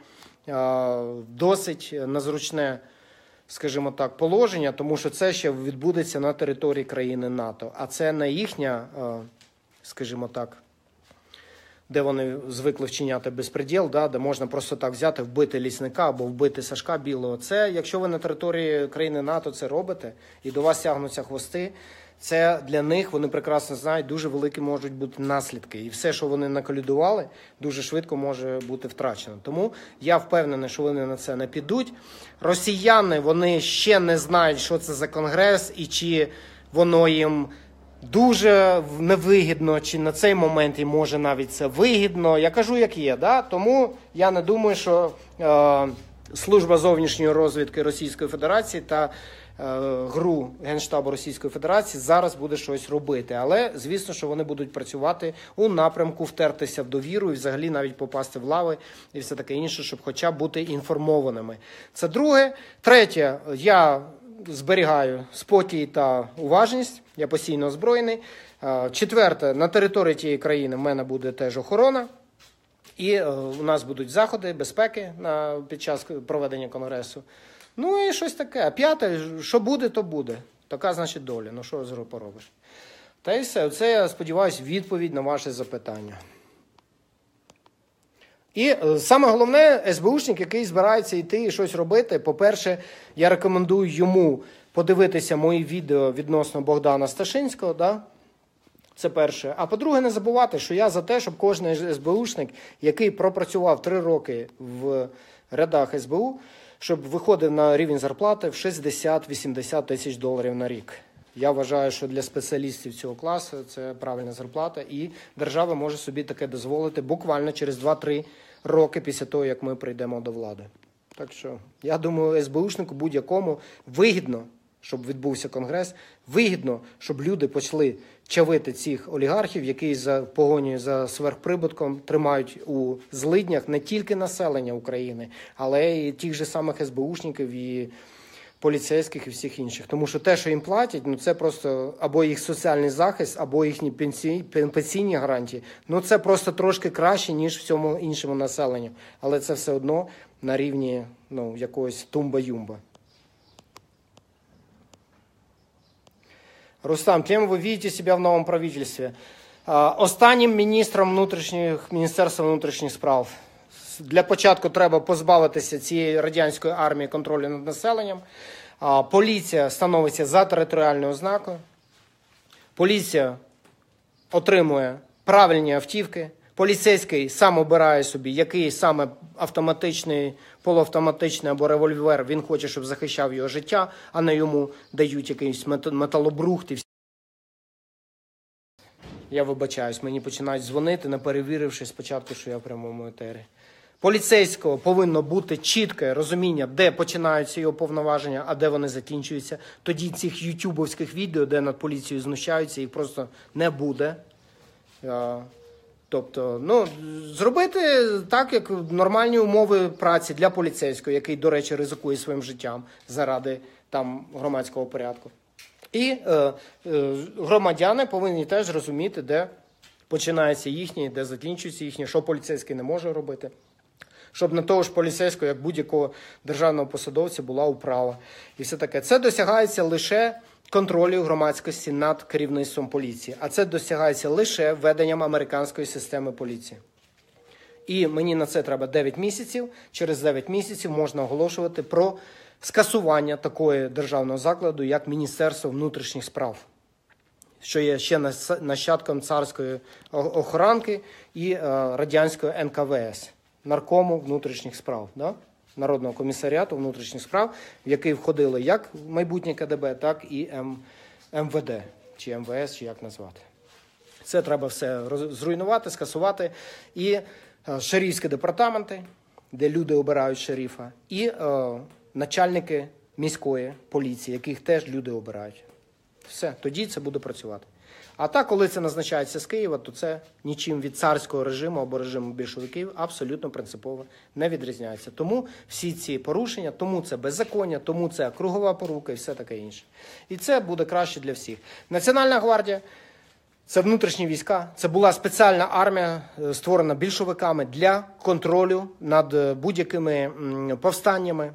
досить незручне, скажімо так, положення, тому що це ще відбудеться на території країни НАТО. А це не їхня, скажімо так. Де вони звикли вчиняти безпреділ, да, де можна просто так взяти, вбити лісника або вбити Сашка білого. Це якщо ви на території країни НАТО це робите, і до вас тягнуться хвости, це для них вони прекрасно знають, дуже великі можуть бути наслідки. І все, що вони наколюдували, дуже швидко може бути втрачено. Тому я впевнений, що вони на це не підуть. Росіяни вони ще не знають, що це за конгрес і чи воно їм. Дуже невигідно, чи на цей момент і може навіть це вигідно. Я кажу, як є. Да? Тому я не думаю, що е, служба зовнішньої розвідки Російської Федерації та ГРУ Генштабу Російської Федерації зараз буде щось робити. Але звісно, що вони будуть працювати у напрямку втертися в довіру і взагалі навіть попасти в лави і все таке інше, щоб хоча б бути інформованими. Це друге. Третє, я зберігаю спокій та уважність. Я постійно озброєний. Е, Четверте, на території тієї країни в мене буде теж охорона. І е, у нас будуть заходи безпеки на, під час проведення конгресу. Ну і щось таке. А п'яте, що буде, то буде. Така, значить, доля. Ну що поробиш? Та і все. Це, я сподіваюся, відповідь на ваше запитання. І е, саме головне, СБУшник, який збирається йти і щось робити. По-перше, я рекомендую йому подивитися мої відео відносно Богдана Сташинського. Да? Це перше. А по-друге, не забувати, що я за те, щоб кожен СБУшник, який пропрацював три роки в рядах СБУ, щоб виходив на рівень зарплати в 60-80 тисяч доларів на рік. Я вважаю, що для спеціалістів цього класу це правильна зарплата, і держава може собі таке дозволити буквально через 2-3 роки після того, як ми прийдемо до влади. Так що я думаю, СБУшнику будь-якому вигідно, щоб відбувся конгрес, вигідно, щоб люди почали чавити цих олігархів, які за погонію за сверхприбутком тримають у злиднях не тільки населення України, але й тих же самих СБУшників і поліцейських і всіх інших. Тому що те, що їм платять, ну це просто або їх соціальний захист, або їхні пенсій, пенсійні гарантії. Ну це просто трошки краще, ніж всьому іншому населенню. Але це все одно на рівні ну, якогось тумба-юмба. Рустам, кем вы видите себя в новом правительстве? Останнім міністром внутрішніх Міністерства внутрішніх справ. Для початку треба позбавитися цієї радянської армії контролю над населенням. Поліція становиться за територіальною ознакою. Поліція отримує правильні автівки. Поліцейський сам обирає собі, який саме автоматичний, полуавтоматичний або револьвер він хоче, щоб захищав його життя, а не йому дають якийсь мет- металобрухт і. Я вибачаюсь, мені починають дзвонити, не перевіривши спочатку, що я в прямому етері. Поліцейського повинно бути чітке розуміння, де починаються його повноваження, а де вони закінчуються. Тоді цих ютубовських відео, де над поліцією знущаються, їх просто не буде. Тобто, ну, зробити так, як нормальні умови праці для поліцейського, який, до речі, ризикує своїм життям заради там громадського порядку. І е, е, громадяни повинні теж розуміти, де починається їхнє, де закінчується їхнє, що поліцейський не може робити. Щоб на того ж поліцейського, як будь-якого державного посадовця, була управа. І все таке. Це досягається лише контролю громадськості над керівництвом поліції, а це досягається лише введенням американської системи поліції. І мені на це треба 9 місяців. Через 9 місяців можна оголошувати про скасування такої державного закладу, як Міністерство внутрішніх справ, що є ще нащадком царської охоранки і е, радянської НКВС, наркому внутрішніх справ. Да? Народного комісаріату внутрішніх справ, в який входили як майбутнє КДБ, так і МВД чи МВС, чи як назвати. Це треба все зруйнувати, скасувати. І е, шерифські департаменти, де люди обирають шерифа, і е, начальники міської поліції, яких теж люди обирають. Все, тоді це буде працювати. А так, коли це назначається з Києва, то це нічим від царського режиму або режиму більшовиків абсолютно принципово не відрізняється. Тому всі ці порушення, тому це беззаконня, тому це кругова порука і все таке інше. І це буде краще для всіх. Національна гвардія це внутрішні війська. Це була спеціальна армія, е, створена більшовиками для контролю над е, будь-якими повстаннями,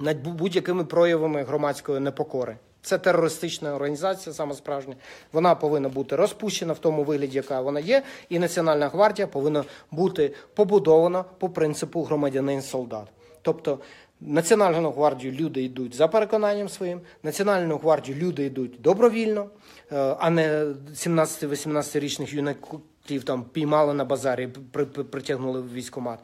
над будь-якими проявами громадської непокори. Це терористична організація, саме справжня. Вона повинна бути розпущена в тому вигляді, яка вона є, і Національна гвардія повинна бути побудована по принципу громадянин-солдат. Тобто Національну гвардію люди йдуть за переконанням своїм, Національну гвардію люди йдуть добровільно, е, а не 17-18-річних юнаків там піймали на базарі, при- при- притягнули в військкомат.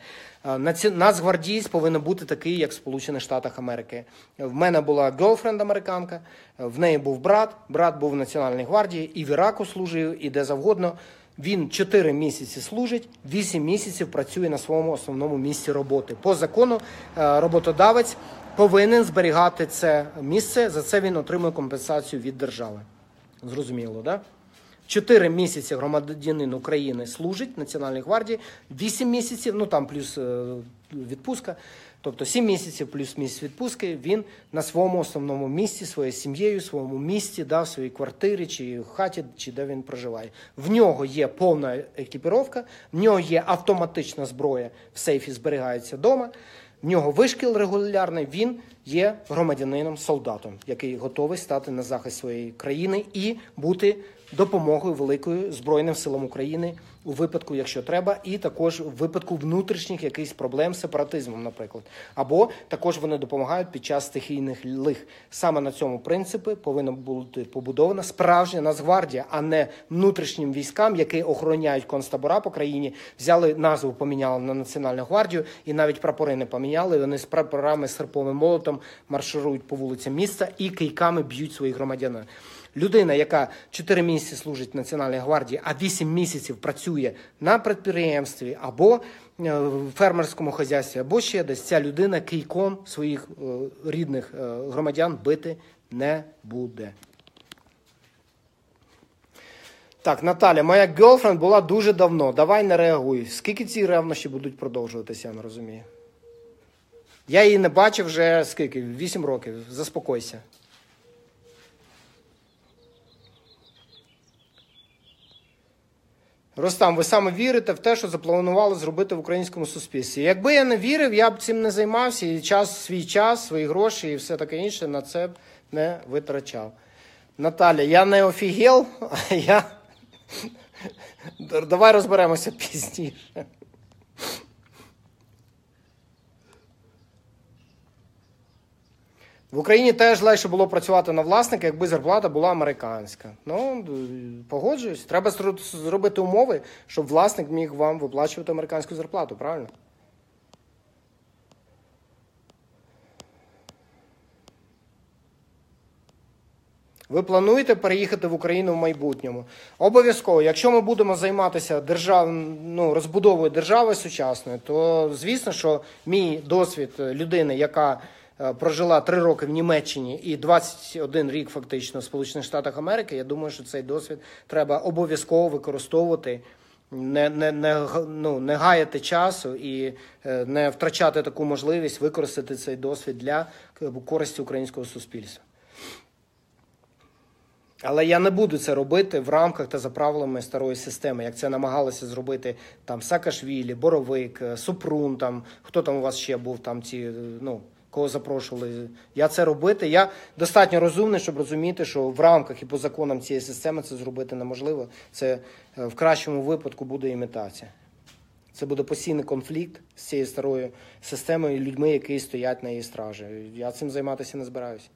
Нацгвардієць повинен бути такий, як в Сполучених Штатах Америки. В мене була гелфренд американка, в неї був брат, брат був в Національній гвардії, і в Іраку служив, і де завгодно. Він 4 місяці служить, 8 місяців працює на своєму основному місці роботи. По закону е, роботодавець повинен зберігати це місце. За це він отримує компенсацію від держави. Зрозуміло, да? Чотири місяці громадянин України служить в Національній гвардії, вісім місяців, ну там плюс е, відпустка, тобто сім місяців плюс місяць відпустки, він на своєму основному місці, своєю сім'єю, своєму місті, да, в своїй квартирі чи хаті, чи де він проживає. В нього є повна екіпіровка, в нього є автоматична зброя, в сейфі зберігається вдома. В нього вишкіл регулярний, він є громадянином, солдатом, який готовий стати на захист своєї країни і бути допомогою великою Збройним силам України у випадку, якщо треба, і також в випадку внутрішніх якихось проблем з сепаратизмом, наприклад. Або також вони допомагають під час стихійних лих. Саме на цьому принципі повинна бути побудована справжня Нацгвардія, а не внутрішнім військам, які охороняють концтабора по країні. Взяли назву, поміняли на Національну гвардію, і навіть прапори не поміняли. Вони з прапорами з серповим молотом марширують по вулицям міста і кийками б'ють своїх громадян. Людина, яка 4 місяці служить в Національній гвардії, а 8 місяців працює на підприємстві або е, в фермерському хазяйстві, або ще десь ця людина кийком своїх е, рідних е, громадян бити не буде. Так, Наталя, моя гелфренд була дуже давно. Давай не реагуй. Скільки ці ревнощі будуть продовжуватися, я не розумію. Я її не бачив вже скільки? 8 років. Заспокойся. Ростам, ви саме вірите в те, що запланували зробити в українському суспільстві. Якби я не вірив, я б цим не займався і час, свій час, свої гроші і все таке інше на це б не витрачав. Наталя, я не офігел, а я. Давай розберемося пізніше. В Україні теж легше було працювати на власника, якби зарплата була американська. Ну, погоджуюсь. Треба зробити умови, щоб власник міг вам виплачувати американську зарплату, правильно? Ви плануєте переїхати в Україну в майбутньому? Обов'язково, якщо ми будемо займатися держав... ну, розбудовою держави сучасної, то звісно, що мій досвід людини, яка прожила три роки в Німеччині і 21 рік фактично в Сполучених Штатах Америки, я думаю, що цей досвід треба обов'язково використовувати. Не, не, не, ну, не гаяти часу і е, не втрачати таку можливість використати цей досвід для е, користі українського суспільства. Але я не буду це робити в рамках та за правилами старої системи, як це намагалися зробити там Саакашвілі, Боровик, е, Супрун, там хто там у вас ще був, там ці е, ну кого запрошували. Я це робити. Я достатньо розумний, щоб розуміти, що в рамках і по законам цієї системи це зробити неможливо. Це е, в кращому випадку буде імітація. Це буде постійний конфлікт з цією старою системою і людьми, які стоять на її стражі. Я цим займатися не збираюся.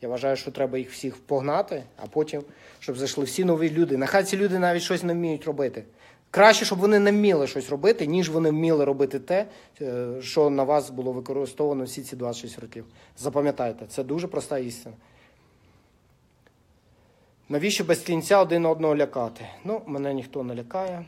Я вважаю, що треба їх всіх погнати, а потім, щоб зайшли всі нові люди. Нехай ці люди навіть щось не вміють робити. Краще, щоб вони не вміли щось робити, ніж вони вміли робити те, е, що на вас було використовано всі ці 26 років. Запам'ятайте, це дуже проста істина. Навіщо без кінця один одного лякати? Ну, мене ніхто не лякає.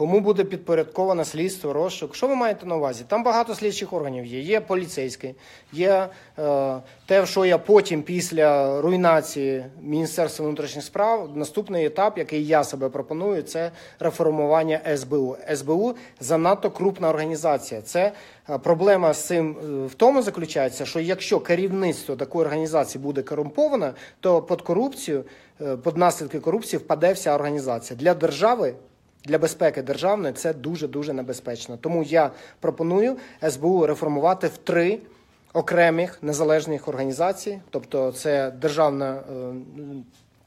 Кому буде підпорядковане слідство, розшук? Що ви маєте на увазі? Там багато слідчих органів є. Є поліцейський, є е, те, що я потім, після руйнації Міністерства внутрішніх справ, наступний етап, який я себе пропоную, це реформування СБУ. СБУ занадто крупна організація. Це е, проблема з цим е, в тому заключається, що якщо керівництво такої організації буде корумповане, то під корупцію, е, під наслідки корупції впаде вся організація для держави. Для безпеки державної це дуже дуже небезпечно. Тому я пропоную СБУ реформувати в три окремих незалежних організації, тобто це державне,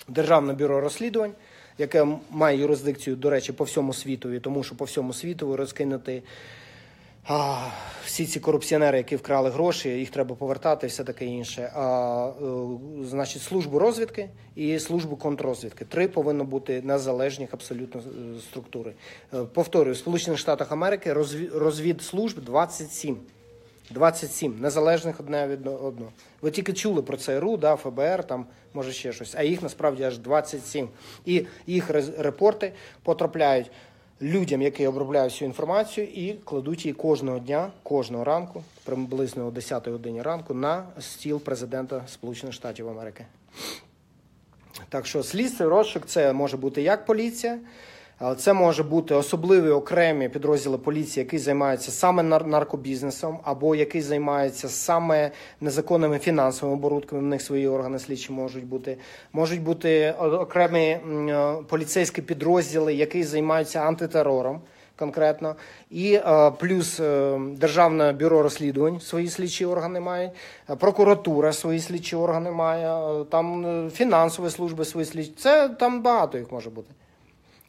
державне бюро розслідувань, яке має юрисдикцію, до речі, по всьому світу, тому що по всьому світу розкинути а, всі ці корупціонери, які вкрали гроші, їх треба повертати і все таке інше. А, е, значить, службу розвідки і службу контррозвідки. Три повинно бути незалежних абсолютно е, структури. Е, Повторюю, в Сполучених Штатах Америки розві- розвідслужб 27. 27 незалежних одне від одного. Ви тільки чули про ЦРУ, да, ФБР, там може ще щось, а їх насправді аж 27. І їх репорти потрапляють людям, які обробляють всю інформацію, і кладуть її кожного дня, кожного ранку, приблизно о 10 годині ранку, на стіл президента Сполучених Штатів Америки. Так що слідство розшук це може бути як поліція, це може бути особливі окремі підрозділи поліції, які займаються саме наркобізнесом, або які займаються саме незаконними фінансовими оборудками. В них свої органи слідчі можуть бути. Можуть бути окремі е, поліцейські підрозділи, які займаються антитерором. Конкретно, і е, плюс е, Державне бюро розслідувань свої слідчі органи має, е, прокуратура свої слідчі органи має, е, там е, фінансові служби свої слідчі. Це там багато їх може бути.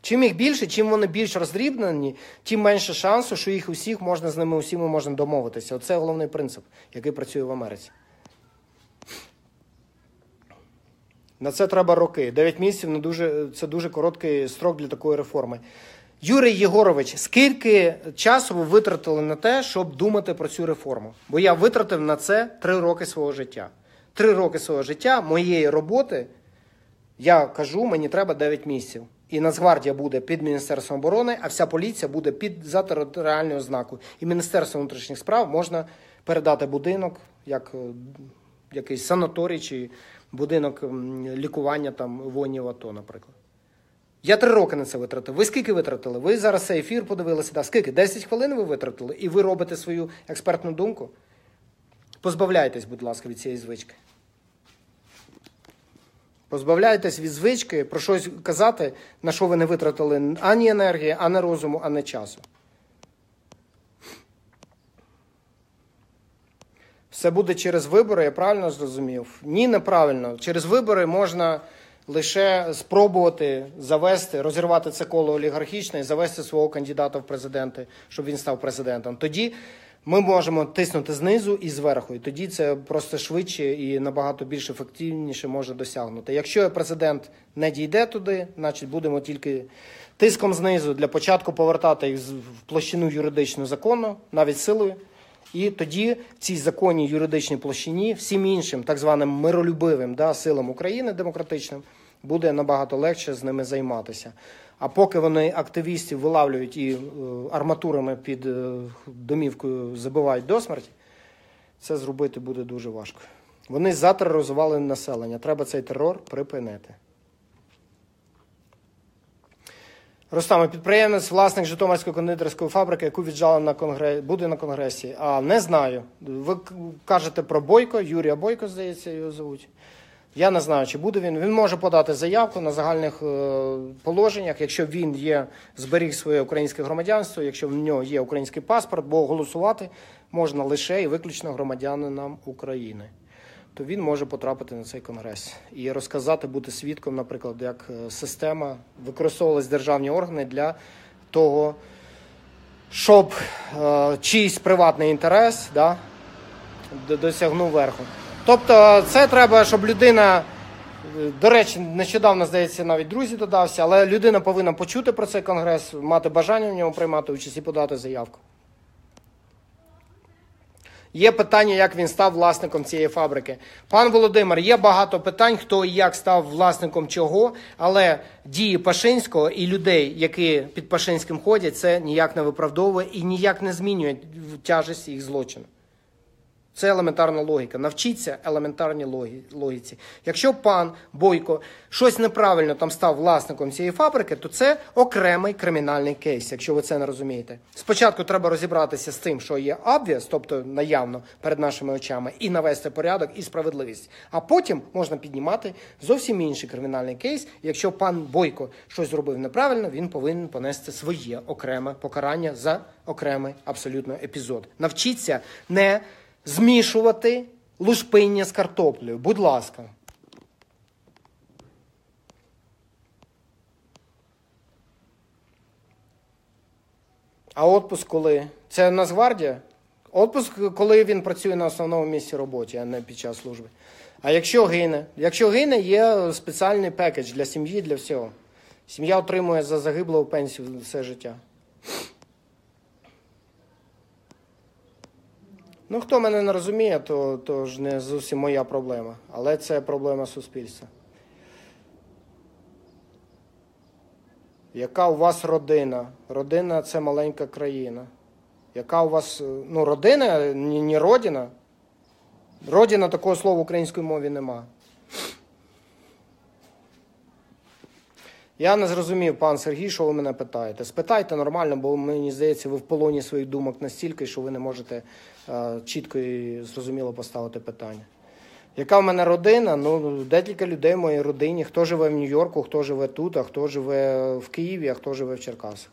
Чим їх більше, чим вони більш роздрібнені, тим менше шансу, що їх усіх можна з ними усіма можна домовитися. Оце головний принцип, який працює в Америці. На це треба роки. Дев'ять місяців не дуже, це дуже короткий строк для такої реформи. Юрій Єгорович, скільки часу ви витратили на те, щоб думати про цю реформу? Бо я витратив на це три роки свого життя. Три роки свого життя моєї роботи я кажу, мені треба 9 місяців. І Нацгвардія буде під Міністерством оборони, а вся поліція буде під за територіальною ознакою. І Міністерство внутрішніх справ можна передати будинок, як е, якийсь санаторій чи будинок лікування там воїнів АТО, наприклад. Я три роки на це витратив. Ви скільки витратили? Ви зараз цей ефір подивилися. Да, скільки? 10 хвилин ви витратили, і ви робите свою експертну думку? Позбавляйтесь, будь ласка, від цієї звички. Позбавляйтесь від звички про щось казати, на що ви не витратили ані енергії, ані розуму, ані часу. Все буде через вибори, я правильно зрозумів? Ні, неправильно. Через вибори можна лише спробувати завести, розірвати це коло олігархічне і завести свого кандидата в президенти, щоб він став президентом. Тоді ми можемо тиснути знизу і зверху. І тоді це просто швидше і набагато більш ефективніше може досягнути. Якщо президент не дійде туди, значить будемо тільки тиском знизу для початку повертати їх в площину юридичну закону, навіть силою. І тоді в цій законній юридичній площині всім іншим, так званим миролюбивим да, силам України демократичним, буде набагато легше з ними займатися. А поки вони активістів вилавлюють і е, арматурами під е, домівкою забивають до смерті, це зробити буде дуже важко. Вони затероризували населення. Треба цей терор припинити. Рустаме, підприємець, власник Житомирської кондитерської фабрики, яку віджали на конгресі, буде на конгресі. А не знаю. Ви кажете про Бойко, Юрія Бойко, здається, його звуть. Я не знаю, чи буде він. Він може подати заявку на загальних е, положеннях, якщо він є, зберіг своє українське громадянство, якщо в нього є український паспорт, бо голосувати можна лише і виключно громадянинам України. То він може потрапити на цей конгрес і розказати, бути свідком, наприклад, як е, система використовувалась державні органи для того, щоб е, чийсь приватний інтерес да, досягнув верху. Тобто, це треба, щоб людина. е, До речі, нещодавно, здається, навіть друзі додався, але людина повинна почути про цей конгрес, мати бажання в ньому приймати участь і подати заявку. Є питання, як він став власником цієї фабрики. Пан Володимир, є багато питань, хто і як став власником чого, але дії Пашинського і людей, які під Пашинським ходять, це ніяк не виправдовує і ніяк не змінює тяжесть їх злочину. Це елементарна логіка. Навчіться елементарній логіці. Якщо пан Бойко щось неправильно там став власником цієї фабрики, то це окремий кримінальний кейс, якщо ви це не розумієте. Спочатку треба розібратися з тим, що є obvious, тобто наявно перед нашими очами, і навести порядок і справедливість. А потім можна піднімати зовсім інший кримінальний кейс. Якщо пан Бойко щось зробив неправильно, він повинен понести своє окреме покарання за окремий абсолютно епізод. Навчіться не змішувати лушпиння з картоплею. Будь ласка. А отпуск коли? Це Нацгвардія? Отпуск, коли він працює на основному місці роботи, а не під час служби. А якщо гине? Якщо гине, є спеціальний пекедж для сім'ї, для всього. Сім'я отримує за загиблого пенсію все життя. Ну, хто мене не розуміє, то, то ж не зовсім моя проблема. Але це проблема суспільства. Яка у вас родина? Родина це маленька країна. Яка у вас е, ну, родина, не родина? Родина такого слова в українській мові нема. Я не зрозумів, пан Сергій, що ви мене питаєте. Спитайте нормально, бо мені здається, ви в полоні своїх думок настільки, що ви не можете чітко і зрозуміло поставити питання. Яка в мене родина? Ну, декілька людей в моїй родині. Хто живе в Нью-Йорку, хто живе тут, а хто живе в Києві, а хто живе в Черкасах.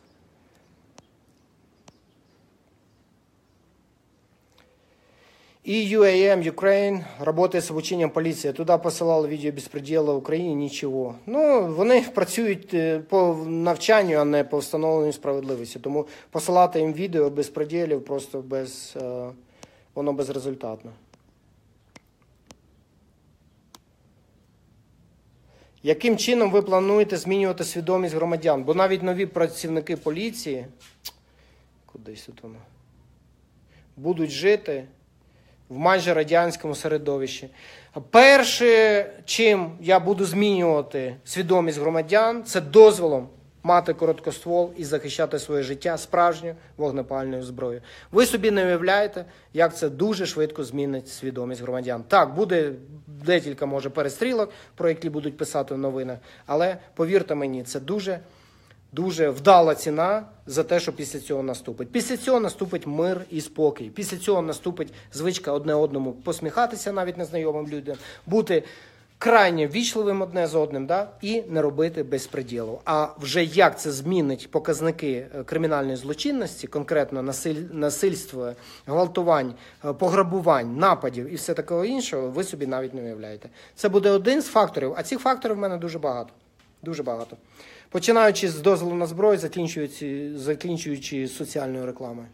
И UAM Ukraine работает з обученням поліції. Туди посилали відео безпреділа в Україні, нічого. Ну, вони працюють е, по навчанню, а не по встановленню справедливості. Тому посилати їм відео безпреділів просто без, воно безрезультатно. Яким чином ви плануєте змінювати свідомість громадян? Бо навіть нові працівники поліції, кудись тут воно, будуть жити в майже радянському середовищі. Перше, чим я буду змінювати свідомість громадян, це дозволом мати короткоствол і захищати своє життя справжньою вогнепальною зброєю. Ви собі не уявляєте, як це дуже швидко змінить свідомість громадян. Так, буде декілька може перестрілок, про які будуть писати в новинах, але повірте мені, це дуже дуже вдала ціна за те, що після цього наступить. Після цього наступить мир і спокій. Після цього наступить звичка одне одному посміхатися навіть незнайомим людям, бути крайне вічливим одне з одним, да? і не робити безпреділу. А вже як це змінить показники е, кримінальної злочинності, конкретно насиль... насильство, гвалтувань, е, пограбувань, нападів і все такого іншого, ви собі навіть не уявляєте. Це буде один з факторів, а цих факторів в мене дуже багато. Дуже багато. Починаючи з дозволу на зброю, закінчуючи, закінчуючи соціальною рекламою.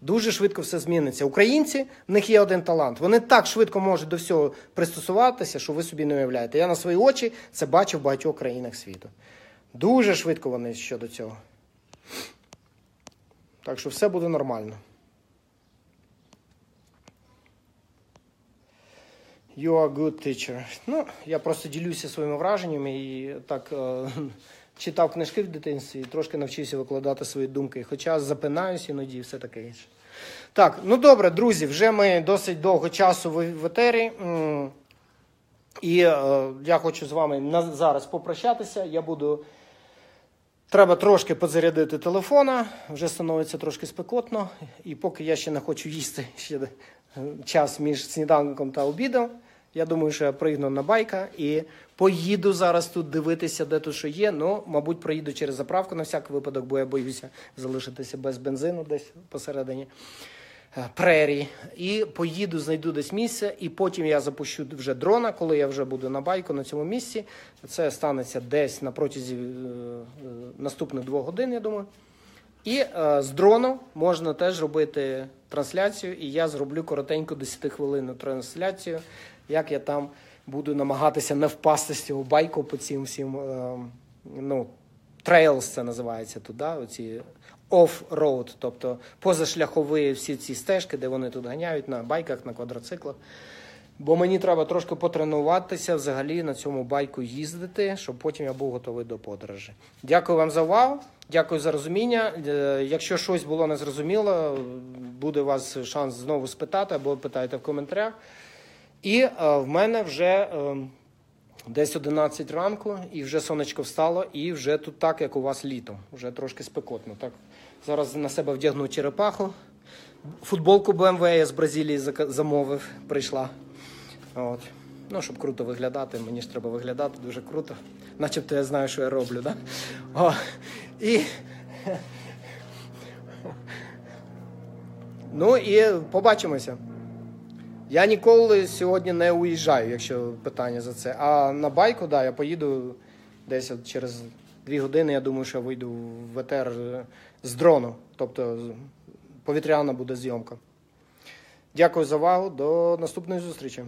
Дуже швидко все зміниться. Українці, в них є один талант. Вони так швидко можуть до всього пристосуватися, що ви собі не уявляєте. Я на свої очі це бачив в багатьох країнах світу. Дуже швидко вони щодо цього. Так що все буде нормально. You are good teacher. Ну, я просто ділюся своїми враженнями і так е, читав книжки в дитинстві і трошки навчився викладати свої думки. Хоча запинаюсь іноді і все таке інше. Так, ну добре, друзі, вже ми досить довго часу в, етері. І е, я хочу з вами на, зараз попрощатися. Я буду. Треба трошки позарядити телефона, вже становиться трошки спекотно. І поки я ще не хочу їсти ще час між сніданком та обідом, я думаю, що я пригну на байка і поїду зараз тут дивитися, де тут що є. Ну, мабуть, проїду через заправку на всяк випадок, бо я боюся залишитися без бензину десь посередині е, прерії. І поїду, знайду десь місце, і потім я запущу вже дрона, коли я вже буду на байку на цьому місці. Це станеться десь на протязі е, е, наступних двох годин, я думаю. І е, з дрону можна теж робити трансляцію, і я зроблю коротеньку 10 хвилинну трансляцію, як я там буду намагатися не впасти з цього байку по цим всім е, ну, трейлс це називається туди, оці оф-роуд, тобто позашляхові всі ці стежки, де вони тут ганяють на байках, на квадроциклах. Бо мені треба трошки потренуватися взагалі на цьому байку їздити, щоб потім я був готовий до подорожі. Дякую вам за увагу. Дякую за розуміння. Е, Якщо щось було незрозуміло, буде у вас шанс знову спитати або питайте в коментарях. І е, в мене вже е, десь 11 ранку, і вже сонечко встало, і вже тут так, як у вас літом. Вже трошки спекотно. Так зараз на себе вдягну черепаху. Футболку BMW я з Бразилії замовив, прийшла. От. Ну, щоб круто виглядати, мені ж треба виглядати дуже круто. Начебто я знаю, що я роблю, да? О, і... Ну і побачимося. Я ніколи сьогодні не уїжджаю, якщо питання за це. А на байку, да, я поїду десь через дві години, я думаю, що я вийду в ЕТР е, з дрону. Тобто повітряна буде зйомка. Дякую за увагу. До наступної зустрічі.